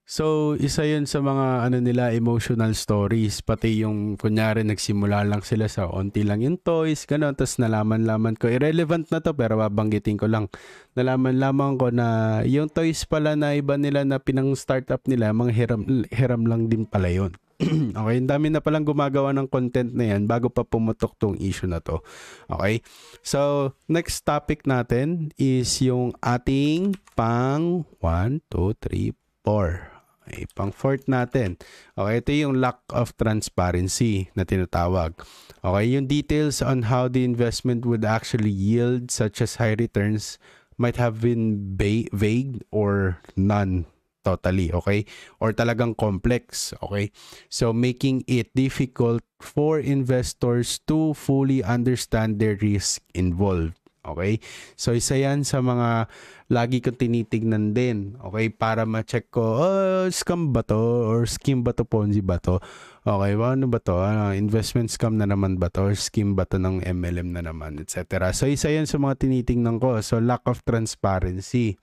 So, isa yun sa mga ano nila emotional stories. Pati yung kunyari nagsimula lang sila sa onti lang yung toys, gano'n. Tapos nalaman-laman ko, irrelevant na to pero babanggitin ko lang. Nalaman-laman ko na yung toys pala na iba nila na pinang startup nila, mga hiram, hiram lang din pala yun. okay, ang dami na palang gumagawa ng content na yan bago pa pumutok tong issue na to. Okay? So, next topic natin is yung ating pang 1, 2, 3, 4. Okay, pang fourth natin. Okay, ito yung lack of transparency na tinatawag. Okay, yung details on how the investment would actually yield such as high returns might have been vague or none totally, okay? Or talagang complex, okay? So making it difficult for investors to fully understand their risk involved. Okay? So isa yan sa mga lagi kong tinitignan din. Okay? Para ma-check ko, oh, scam ba to? Or scheme ba to? Ponzi ba to? Okay, well, ano ba to? Uh, investment scam na naman ba to? Or scheme ba to ng MLM na naman? Etc. So isa yan sa mga tinitingnan ko. So lack of transparency.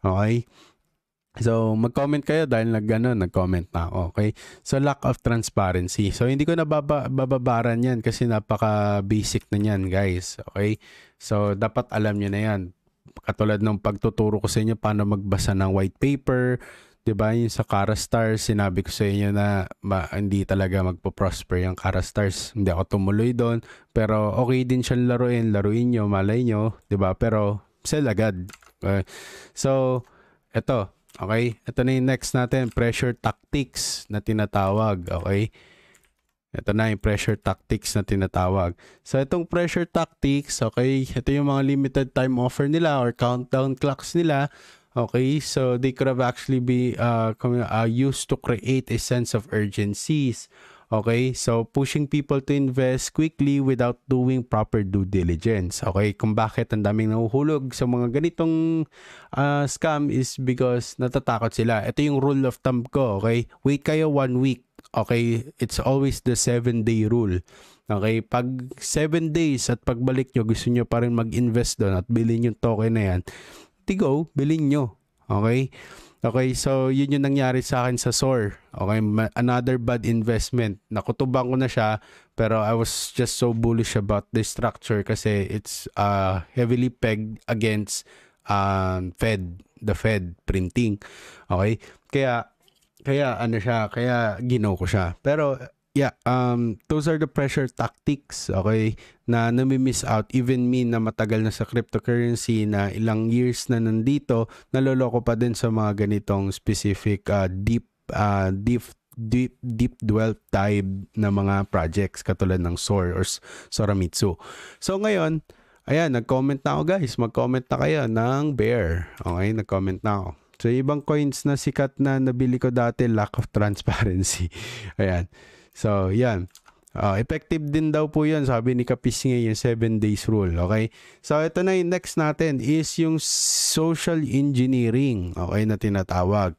Okay? So, mag-comment kayo dahil nag ano, nag-comment na ako, okay? So, lack of transparency. So, hindi ko na baba, bababaran yan kasi napaka-basic na yan, guys, okay? So, dapat alam nyo na yan. Katulad ng pagtuturo ko sa inyo paano magbasa ng white paper, 'di ba? Yung sa Cara Stars, sinabi ko sa inyo na ma, hindi talaga magpo-prosper yung Cara Stars. Hindi ako tumuloy doon, pero okay din siyang laruin, laruin nyo, malay nyo, 'di ba? Pero sell agad. Okay. So, eto, Okay? Ito na yung next natin, pressure tactics na tinatawag. Okay? Ito na yung pressure tactics na tinatawag. So, itong pressure tactics, okay, ito yung mga limited time offer nila or countdown clocks nila. Okay, so they could have actually be uh, uh, used to create a sense of urgencies Okay? So, pushing people to invest quickly without doing proper due diligence. Okay? Kung bakit ang daming nahuhulog sa mga ganitong uh, scam is because natatakot sila. Ito yung rule of thumb ko. Okay? Wait kayo one week. Okay? It's always the seven day rule. Okay? Pag 7 days at pagbalik nyo, gusto nyo pa rin mag-invest doon at bilhin yung token na yan, tigo, bilhin nyo. Okay? Okay, so yun yung nangyari sa akin sa SOAR. Okay, another bad investment. Nakutubang ko na siya, pero I was just so bullish about the structure kasi it's uh, heavily pegged against um, Fed, the Fed printing. Okay, kaya kaya ano siya, kaya ginaw ko siya. Pero yeah, um, those are the pressure tactics, okay, na nami-miss out. Even me na matagal na sa cryptocurrency na ilang years na nandito, naloloko pa din sa mga ganitong specific uh, deep, uh, deep deep deep dwell type na mga projects katulad ng SOR or Soramitsu. So ngayon, ayan, nag-comment na ako guys. Mag-comment na kayo ng bear. Okay, nag-comment na ako. So ibang coins na sikat na nabili ko dati, lack of transparency. ayan. So, yan. Uh, effective din daw po yan, sabi ni Kapis yung 7 days rule. Okay? So, ito na yung next natin is yung social engineering. Okay, na tinatawag.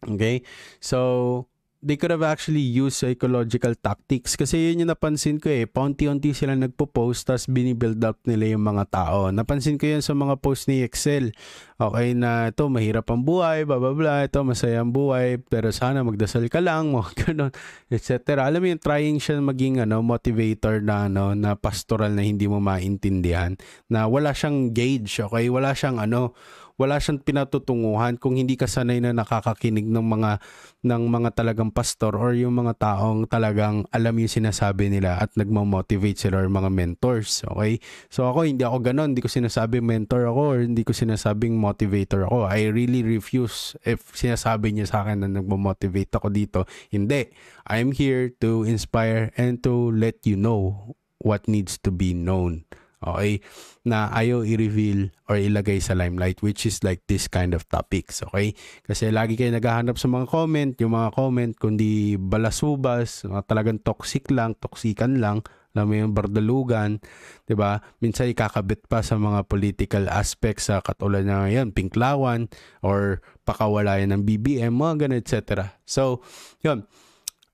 Okay? So, they could have actually used psychological tactics. Kasi yun yung napansin ko eh paunti-unti sila nagpo-post tapos binibuild up nila yung mga tao. Napansin ko yun sa mga post ni Excel. Okay na ito mahirap ang buhay blah blah ito masaya ang buhay pero sana magdasal ka lang mga ganun etc alam mo yung trying siya maging ano motivator na ano na pastoral na hindi mo maintindihan na wala siyang gauge okay? Wala siyang ano wala siyang pinatutunguhan kung hindi ka sanay na nakakakinig ng mga ng mga talagang pastor or yung mga taong talagang alam yung sinasabi nila at nagmo-motivate sila or mga mentors. Okay? So ako hindi ako ganon, hindi ko sinasabi mentor ako or hindi ko sinasabing motivator ako. I really refuse if sinasabi niya sa akin na nagmo-motivate ako dito. Hindi. I'm here to inspire and to let you know what needs to be known. Okay? Na ayaw i-reveal or ilagay sa limelight which is like this kind of topics. Okay? Kasi lagi kayo naghahanap sa mga comment, yung mga comment kundi balasubas, mga talagang toxic lang, toksikan lang, alam mo yung bardalugan, 'di ba? Minsan ikakabit pa sa mga political aspects sa katulad na ngayon, pinklawan or pakawalayan ng BBM, mga ganun, etc. So, 'yun.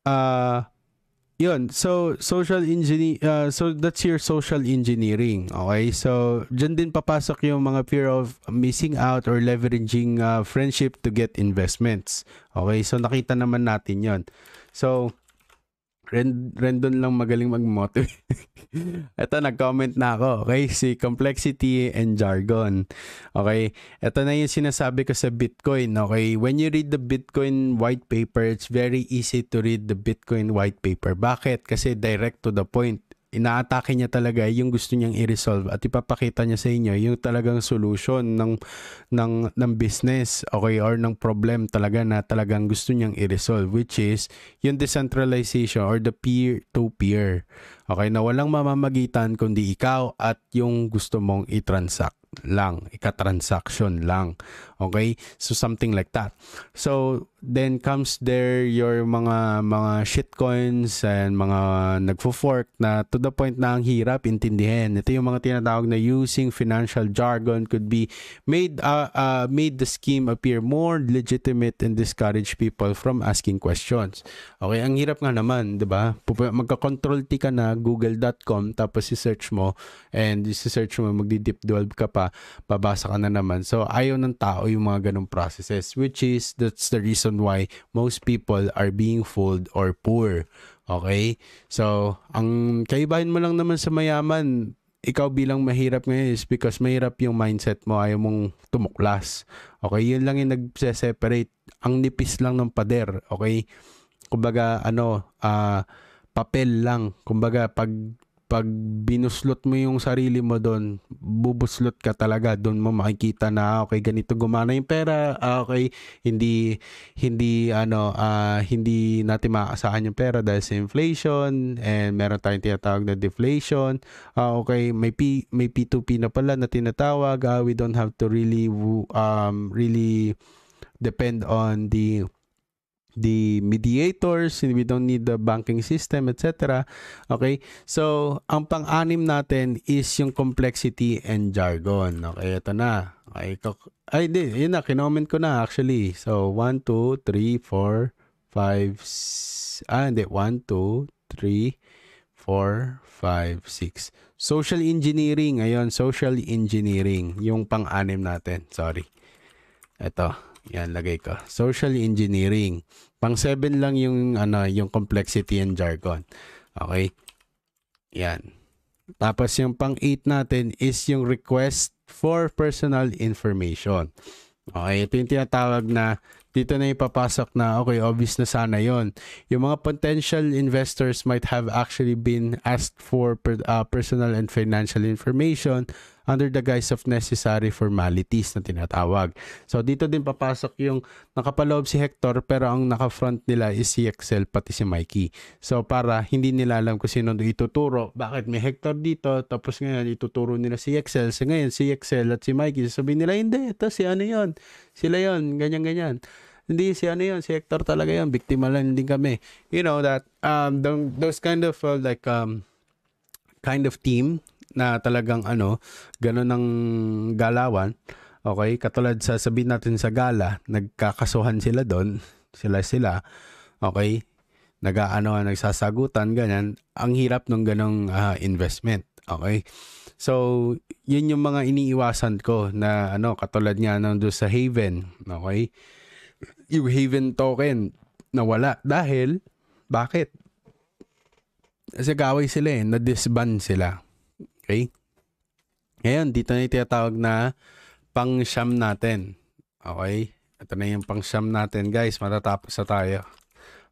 Uh, yun, so social engineer uh, so that's your social engineering. Okay? So diyan din papasok yung mga fear of missing out or leveraging uh, friendship to get investments. Okay? So nakita naman natin 'yon. So Ren Rendon lang magaling mag-motivate. Ito, nag-comment na ako. Okay, si Complexity and Jargon. Okay, ito na yung sinasabi ko sa Bitcoin. Okay, when you read the Bitcoin white paper, it's very easy to read the Bitcoin white paper. Bakit? Kasi direct to the point inaatake niya talaga yung gusto niyang i-resolve at ipapakita niya sa inyo yung talagang solution ng ng ng business okay or ng problem talaga na talagang gusto niyang i-resolve which is yung decentralization or the peer to peer. Okay na walang mamamagitan kundi ikaw at yung gusto mong i-transact lang, ika-transaction lang. Okay? So something like that. So then comes there your mga mga shitcoins and mga nagfo-fork na to the point na ang hirap intindihin. Ito yung mga tinatawag na using financial jargon could be made uh, uh, made the scheme appear more legitimate and discourage people from asking questions. Okay, ang hirap nga naman, 'di ba? Magka-control T ka na google.com tapos i-search mo and i-search mo magdi-deep dive ka pa, babasa ka na naman. So ayaw ng tao yung mga ganong processes which is that's the reason reason why most people are being fooled or poor. Okay? So, ang kaibahan mo lang naman sa mayaman, ikaw bilang mahirap ngayon is because mahirap yung mindset mo, ayaw mong tumuklas. Okay? Yun lang yung nagse-separate. Ang nipis lang ng pader. Okay? Kumbaga, ano, uh, papel lang. Kumbaga, pag pag binuslot mo yung sarili mo doon, bubuslot ka talaga. Doon mo makikita na okay, ganito gumana yung pera. Ah, okay, hindi hindi ano uh, hindi natin maaasahan yung pera dahil sa inflation and meron tayong tinatawag na deflation. Ah, okay, may P, may P2P na pala na tinatawag. Uh, we don't have to really um really depend on the the mediators, we don't need the banking system, etc. Okay? So, ang pang-anim natin is yung complexity and jargon. Okay, ito na. Okay, ay, di, yun na, kinoment ko na actually. So, 1, 2, 3, 4, 5, ah, hindi, 1, 2, 3, 4, 5, 6. Social engineering, ayun, social engineering, yung pang-anim natin. Sorry. Ito. Yan, lagay ko. Social engineering. Pang 7 lang yung, ano, yung complexity and jargon. Okay? Yan. Tapos yung pang 8 natin is yung request for personal information. Okay, ito yung tinatawag na dito na ipapasok na okay, obvious na sana yon. Yung mga potential investors might have actually been asked for per, uh, personal and financial information under the guise of necessary formalities na tinatawag. So dito din papasok yung nakapaloob si Hector pero ang naka-front nila is si Excel pati si Mikey. So para hindi nila alam kung sino ituturo, bakit may Hector dito tapos ngayon ituturo nila si Excel. So ngayon si Excel at si Mikey sasabihin nila hindi, ito si ano yon sila yon ganyan ganyan hindi si ano yun, si Hector talaga yun, biktima lang din kami. You know that um those kind of uh, like um kind of team na talagang ano, ganun ng galawan. Okay, katulad sa sabihin natin sa gala, nagkakasuhan sila doon, sila sila. Okay? Nagaano, nagsasagutan, ganyan. Ang hirap ng ganong ah, investment. Okay? So, yun yung mga iniiwasan ko na ano, katulad nga nung doon sa Haven. Okay? Yung Haven token nawala. Dahil, bakit? Kasi kaway sila eh. Na-disband sila. Okay? Ngayon, dito na yung tinatawag na pang-sham natin. Okay? Ito na yung pang-sham natin. Guys, matatapos na tayo.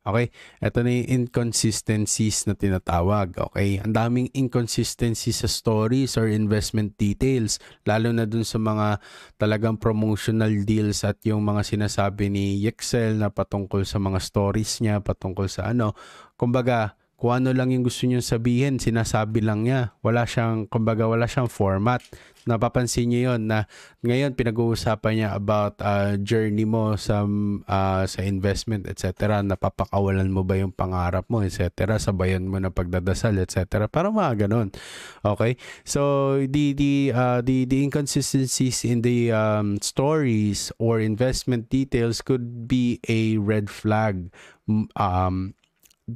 Okay? Ito na yung inconsistencies na tinatawag. Okay? Ang daming inconsistencies sa stories or investment details. Lalo na dun sa mga talagang promotional deals at yung mga sinasabi ni Yexel na patungkol sa mga stories niya, patungkol sa ano. Kumbaga, kung ano lang yung gusto niyong sabihin, sinasabi lang niya. Wala siyang, kumbaga, wala siyang format. Napapansin niyo yon na ngayon pinag-uusapan niya about uh, journey mo sa uh, sa investment, etc. Napapakawalan mo ba yung pangarap mo, etc. Sabayan mo na pagdadasal, etc. Para mga ganun. Okay? So, the, the, uh, the, the inconsistencies in the um, stories or investment details could be a red flag um,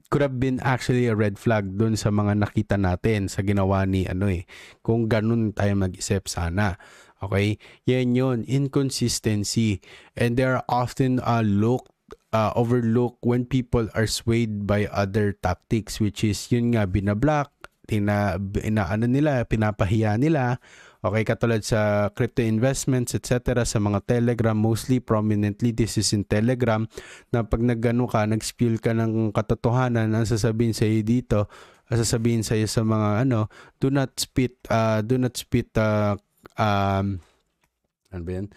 could have been actually a red flag dun sa mga nakita natin sa ginawa ni ano eh. Kung ganun tayo mag-isip sana. Okay? Yan yun. Inconsistency. And they are often uh, looked uh, overlooked when people are swayed by other tactics which is yun nga binablock, tina, ina, ano nila, pinapahiya nila Okay, katulad sa crypto investments, etc. sa mga Telegram, mostly prominently this is in Telegram, na pag nagano ka, nag-spill ka ng katotohanan, ang sasabihin sa iyo dito, sasabihin sa iyo sa mga ano, do not spit, uh, do not spit, uh, um, ano ba yan?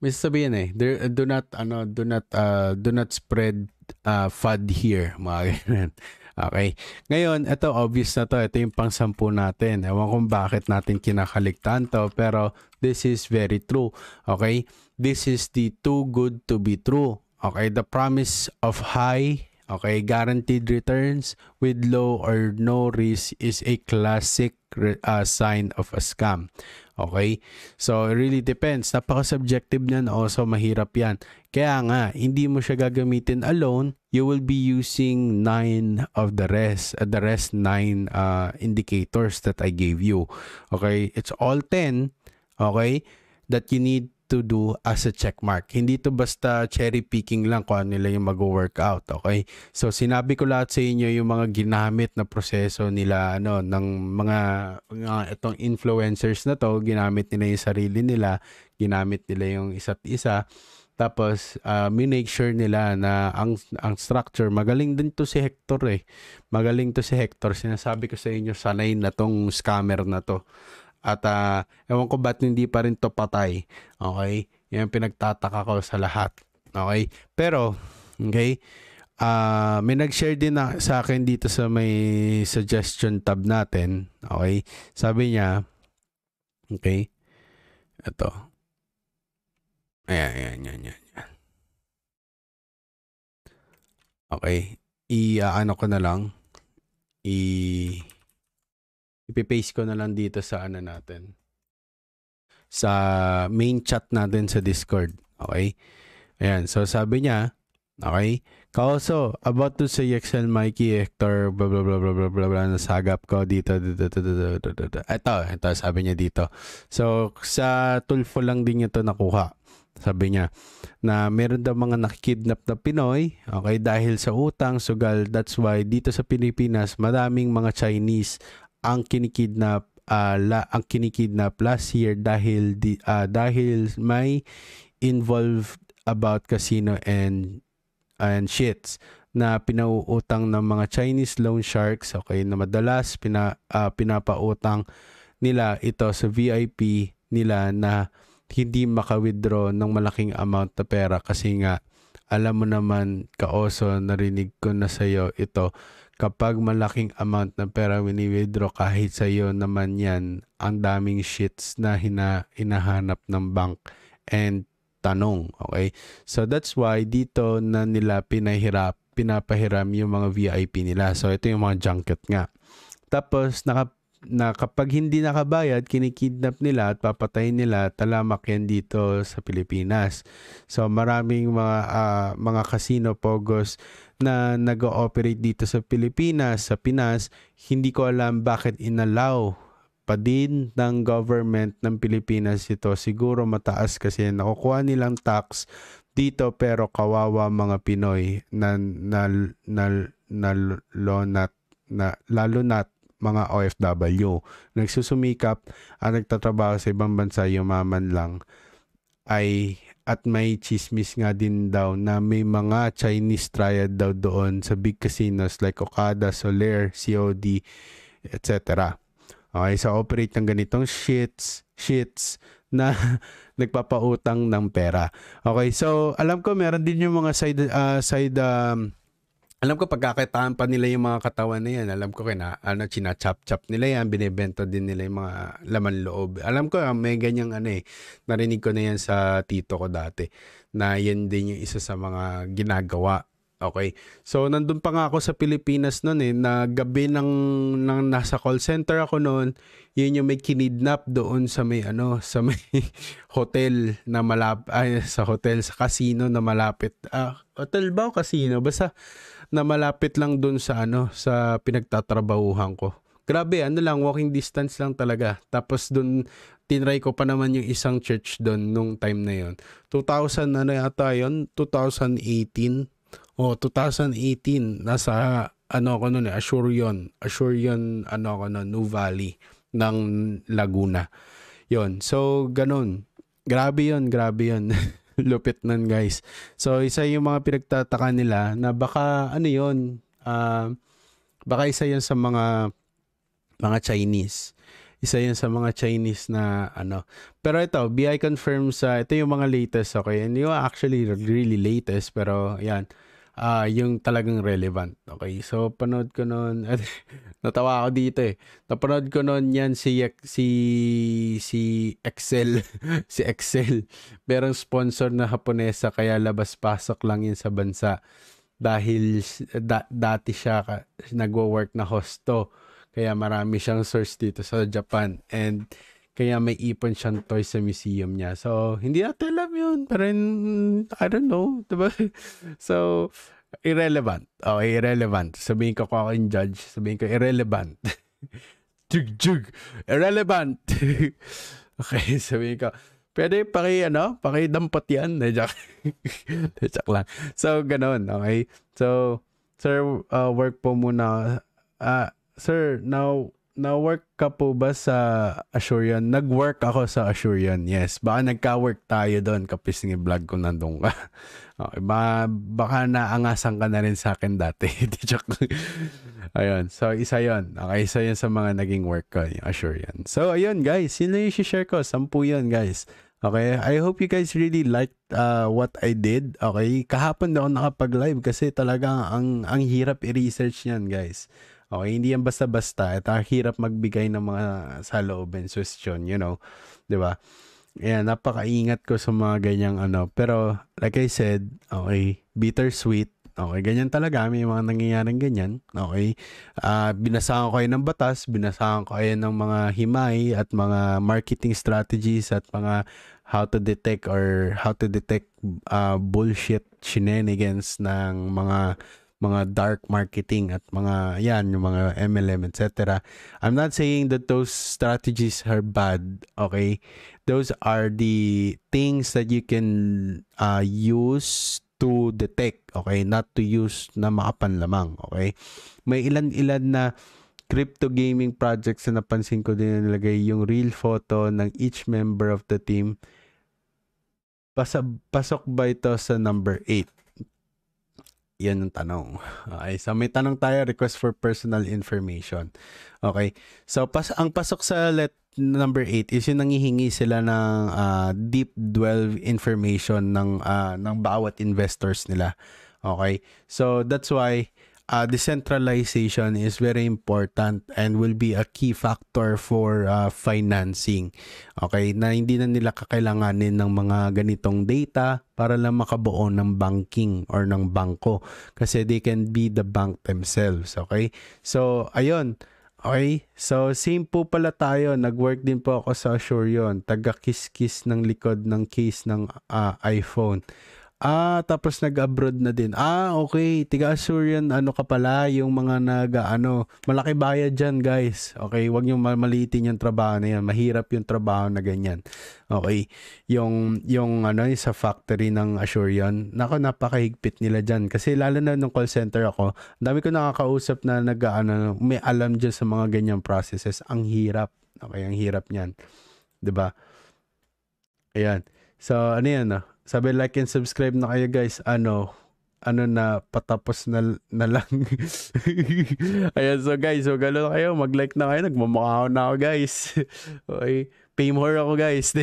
May sasabihin eh, there, do not, ano, do not, uh, do not spread uh, FUD here, mga ganyan. Okay. Ngayon, ito obvious na to. Ito yung pang-sampu natin. Ewan kung bakit natin kinakaligtaan to. Pero this is very true. Okay. This is the too good to be true. Okay. The promise of high Okay, guaranteed returns with low or no risk is a classic uh, sign of a scam. Okay? So, it really depends. Napaka-subjective niyan. Also, mahirap yan. Kaya nga, hindi mo siya gagamitin alone. You will be using nine of the rest. Uh, the rest nine uh, indicators that I gave you. Okay? It's all 10. Okay? That you need to do as a check mark. Hindi to basta cherry picking lang kung ano nila yung mag-workout, okay? So sinabi ko lahat sa inyo yung mga ginamit na proseso nila ano ng mga, itong influencers na to, ginamit nila yung sarili nila, ginamit nila yung isa't isa. Tapos, uh, minake sure nila na ang, ang structure, magaling din to si Hector eh. Magaling to si Hector. Sinasabi ko sa inyo, sanay na tong scammer na to. At uh, ewan ko ba't hindi pa rin to patay. Okay? Yan pinagtataka ko sa lahat. Okay? Pero, okay, uh, may nag-share din na, sa akin dito sa may suggestion tab natin. Okay? Sabi niya, okay, ito. Ayan, ayan, ayan, ayan. ayan. Okay. I, uh, ano ko na lang. I, ipipaste ko na lang dito sa ano natin. Sa main chat natin sa Discord. Okay? Ayan. So, sabi niya, okay? Kauso, about to say Excel Mikey, Hector, blah, blah, blah, blah, blah, blah, blah, nasagap ko dito, dito, dito, dito, dito, dito. Ito, ito, sabi niya dito. So, sa Tulfo lang din ito nakuha. Sabi niya, na meron daw mga nakikidnap na Pinoy, okay, dahil sa utang, sugal, that's why dito sa Pilipinas, maraming mga Chinese ang kinikidnap uh, la, ang kinikidnap last year dahil di, uh, dahil may involved about casino and and shits na pinauutang ng mga Chinese loan sharks. Okay na madalas pina, uh, pinapautang nila ito sa VIP nila na hindi maka-withdraw ng malaking amount na pera kasi nga alam mo naman kaoso narinig ko na sa iyo ito kapag malaking amount ng pera wini-withdraw kahit sa iyo naman yan, ang daming shits na hina, hinahanap ng bank and tanong, okay? So that's why dito na nila pinahirap, pinapahiram yung mga VIP nila. So ito yung mga junket nga. Tapos naka na kapag hindi nakabayad, kinikidnap nila at papatayin nila, talamak yan dito sa Pilipinas. So maraming mga ah, mga casino pogos na nag-ooperate dito sa Pilipinas, sa Pinas, hindi ko alam bakit inalaw pa din ng government ng Pilipinas ito. Siguro mataas kasi nakukuha nilang tax dito pero kawawa mga Pinoy na na na, na, lonat na lalo na mga OFW nagsusumikap at nagtatrabaho sa ibang bansa yumaman lang ay at may chismis nga din daw na may mga Chinese triad daw doon sa big casinos like Okada, Soler, COD, etc. Okay, so operate ng ganitong shits, shits na nagpapautang ng pera. Okay, so alam ko meron din yung mga side uh, side um, alam ko pagkakitaan pa nila yung mga katawan na yan. Alam ko kina ano china-chop-chop nila yan, binebenta din nila yung mga laman loob. Alam ko may ganyang ano eh. Narinig ko na yan sa tito ko dati na yan din yung isa sa mga ginagawa. Okay. So nandun pa nga ako sa Pilipinas noon eh na gabi ng, ng nasa call center ako noon, yun yung may kinidnap doon sa may ano, sa may hotel na malapit ay sa hotel sa casino na malapit. Ah, hotel ba o casino? Basta na malapit lang dun sa ano sa pinagtatrabahuhan ko. Grabe, ano lang walking distance lang talaga. Tapos dun tinry ko pa naman yung isang church doon nung time na yon. 2000 ano yata yon 2018 o 2018 nasa ano ako noon eh Asurion Asurion ano ako noon New Valley ng Laguna yon so ganun grabe yon grabe yon Lupit nun guys. So isa yung mga pinagtataka nila na baka ano yon uh, baka isa yan sa mga mga Chinese. Isa yan sa mga Chinese na ano. Pero ito, BI confirms uh, ito yung mga latest okay. And yung actually really latest pero yan uh, yung talagang relevant. Okay, so panood ko noon, natawa ako dito eh. Napanood ko noon yan si si si Excel, si Excel. Merong sponsor na Haponesa kaya labas-pasok lang yun sa bansa dahil da, dati siya nagwo-work na hosto. Kaya marami siyang source dito sa Japan and kaya may ipon siyang toy sa museum niya. So, hindi natin alam yun. Pero, I don't know. Diba? So, irrelevant. Oh, irrelevant. Sabihin ko kung ako yung judge, sabihin ko irrelevant. jug, jug. Irrelevant. okay, sabihin ko, pwede paki, ano, paki dampot yan. Joke. Joke lang. So, ganun. Okay. So, sir, uh, work po muna. Uh, sir, now, na-work ka po ba sa Assurian? Nag-work ako sa Assurian, yes. Baka nagka-work tayo doon kapis ng vlog ko nandun ka. okay, baka, baka naangasan ka na rin sa akin dati. ayun, so isa yon Okay, isa yun sa mga naging work ko, yung Assurian. So, ayun guys, yun na yung share ko. Sampu yun guys. Okay, I hope you guys really liked uh, what I did. Okay, kahapon na ako nakapag-live kasi talaga ang, ang hirap i-research yan guys. Okay, hindi yan basta-basta. At ang hirap magbigay ng mga saloobin, question, you know. ba diba? Yeah, napakaingat ko sa mga ganyang ano. Pero, like I said, okay, bittersweet. Okay, ganyan talaga. May mga nangyayaring ganyan. Okay. Uh, binasahan ko kayo ng batas, binasahan ko kayo ng mga himay at mga marketing strategies at mga how to detect or how to detect uh, bullshit shenanigans ng mga mga dark marketing at mga yan yung mga MLM etc. I'm not saying that those strategies are bad, okay? Those are the things that you can uh, use to detect, okay? Not to use na makapan lamang, okay? May ilan-ilan na crypto gaming projects na napansin ko din na nilagay yung real photo ng each member of the team. Pasa, pasok ba ito sa number 8? Yan ang tanong. Okay, so may tanong tayo, request for personal information. Okay, so pas ang pasok sa let number 8 is yung nangihingi sila ng uh, deep dwell information ng uh, ng bawat investors nila. Okay, so that's why uh, decentralization is very important and will be a key factor for uh, financing. Okay, na hindi na nila kakailanganin ng mga ganitong data para lang makabuo ng banking or ng bangko kasi they can be the bank themselves. Okay, so ayun. Okay? So, same po pala tayo. Nag-work din po ako sa Asurion. Taga-kiss-kiss ng likod ng case ng ah, iPhone. Ah, tapos nag-abroad na din. Ah, okay. Tiga Asurion, ano ka pala, yung mga nag, ano, malaki bayad dyan, guys. Okay, wag yung maliitin yung trabaho na yan. Mahirap yung trabaho na ganyan. Okay, yung, yung, ano, yung sa factory ng Asurion, nako, napakahigpit nila dyan. Kasi lalo na nung call center ako, dami ko nakakausap na nag, ano, may alam dyan sa mga ganyang processes. Ang hirap. Okay, ang hirap niyan. 'Di ba? Ayan. So, ano yan, no? Sabi like and subscribe na kayo guys. Ano, ano na patapos na, na lang. Ayan, so guys, so gano'n kayo. Mag-like na kayo. Nagmamukha na ako guys. okay. Fame whore ako guys.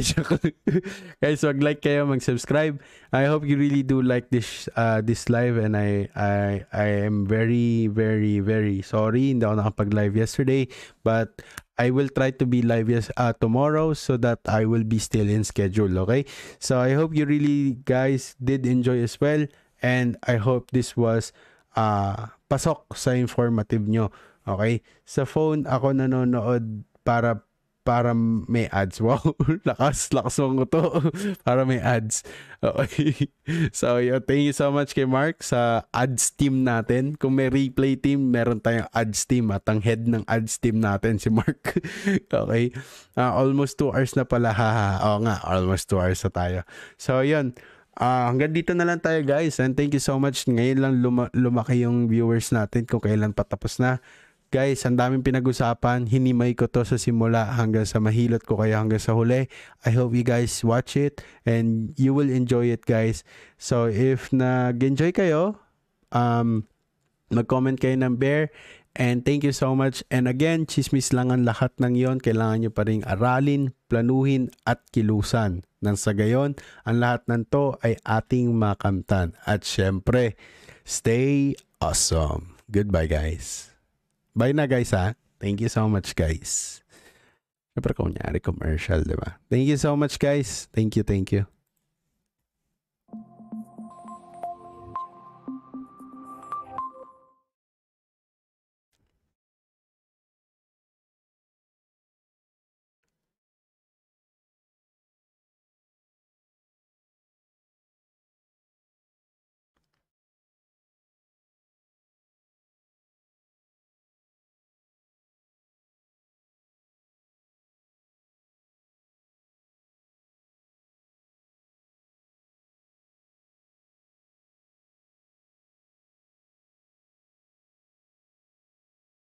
Guys, mag-like kayo, mag-subscribe. I hope you really do like this uh, this live and I I I am very very very sorry hindi ako nakapag-live yesterday but I will try to be live yes uh, tomorrow so that I will be still in schedule, okay? So I hope you really guys did enjoy as well and I hope this was uh pasok sa informative nyo, okay? Sa phone ako nanonood para para may ads. Wow, lakas, lakas mo to. para may ads. Okay. So, yun, thank you so much kay Mark sa ads team natin. Kung may replay team, meron tayong ads team at ang head ng ads team natin si Mark. okay. Uh, almost 2 hours na pala. Haha. Oo nga, almost 2 hours na tayo. So, yun. Ah, hanggang dito na lang tayo guys and thank you so much. Ngayon lang luma- lumaki yung viewers natin kung kailan patapos na. Guys, ang daming pinag-usapan. Hinimay ko to sa simula hanggang sa mahilot ko kaya hanggang sa huli. I hope you guys watch it and you will enjoy it guys. So if nag-enjoy kayo, um, mag-comment kayo ng bear and thank you so much. And again, chismis lang ang lahat ng yon. Kailangan nyo pa rin aralin, planuhin at kilusan. Nang sa gayon, ang lahat ng to ay ating makamtan. At syempre, stay awesome. Goodbye guys. Bye na guys ha. Thank you so much guys. Siyempre kunyari commercial, di ba? Thank you so much guys. Thank you, thank you.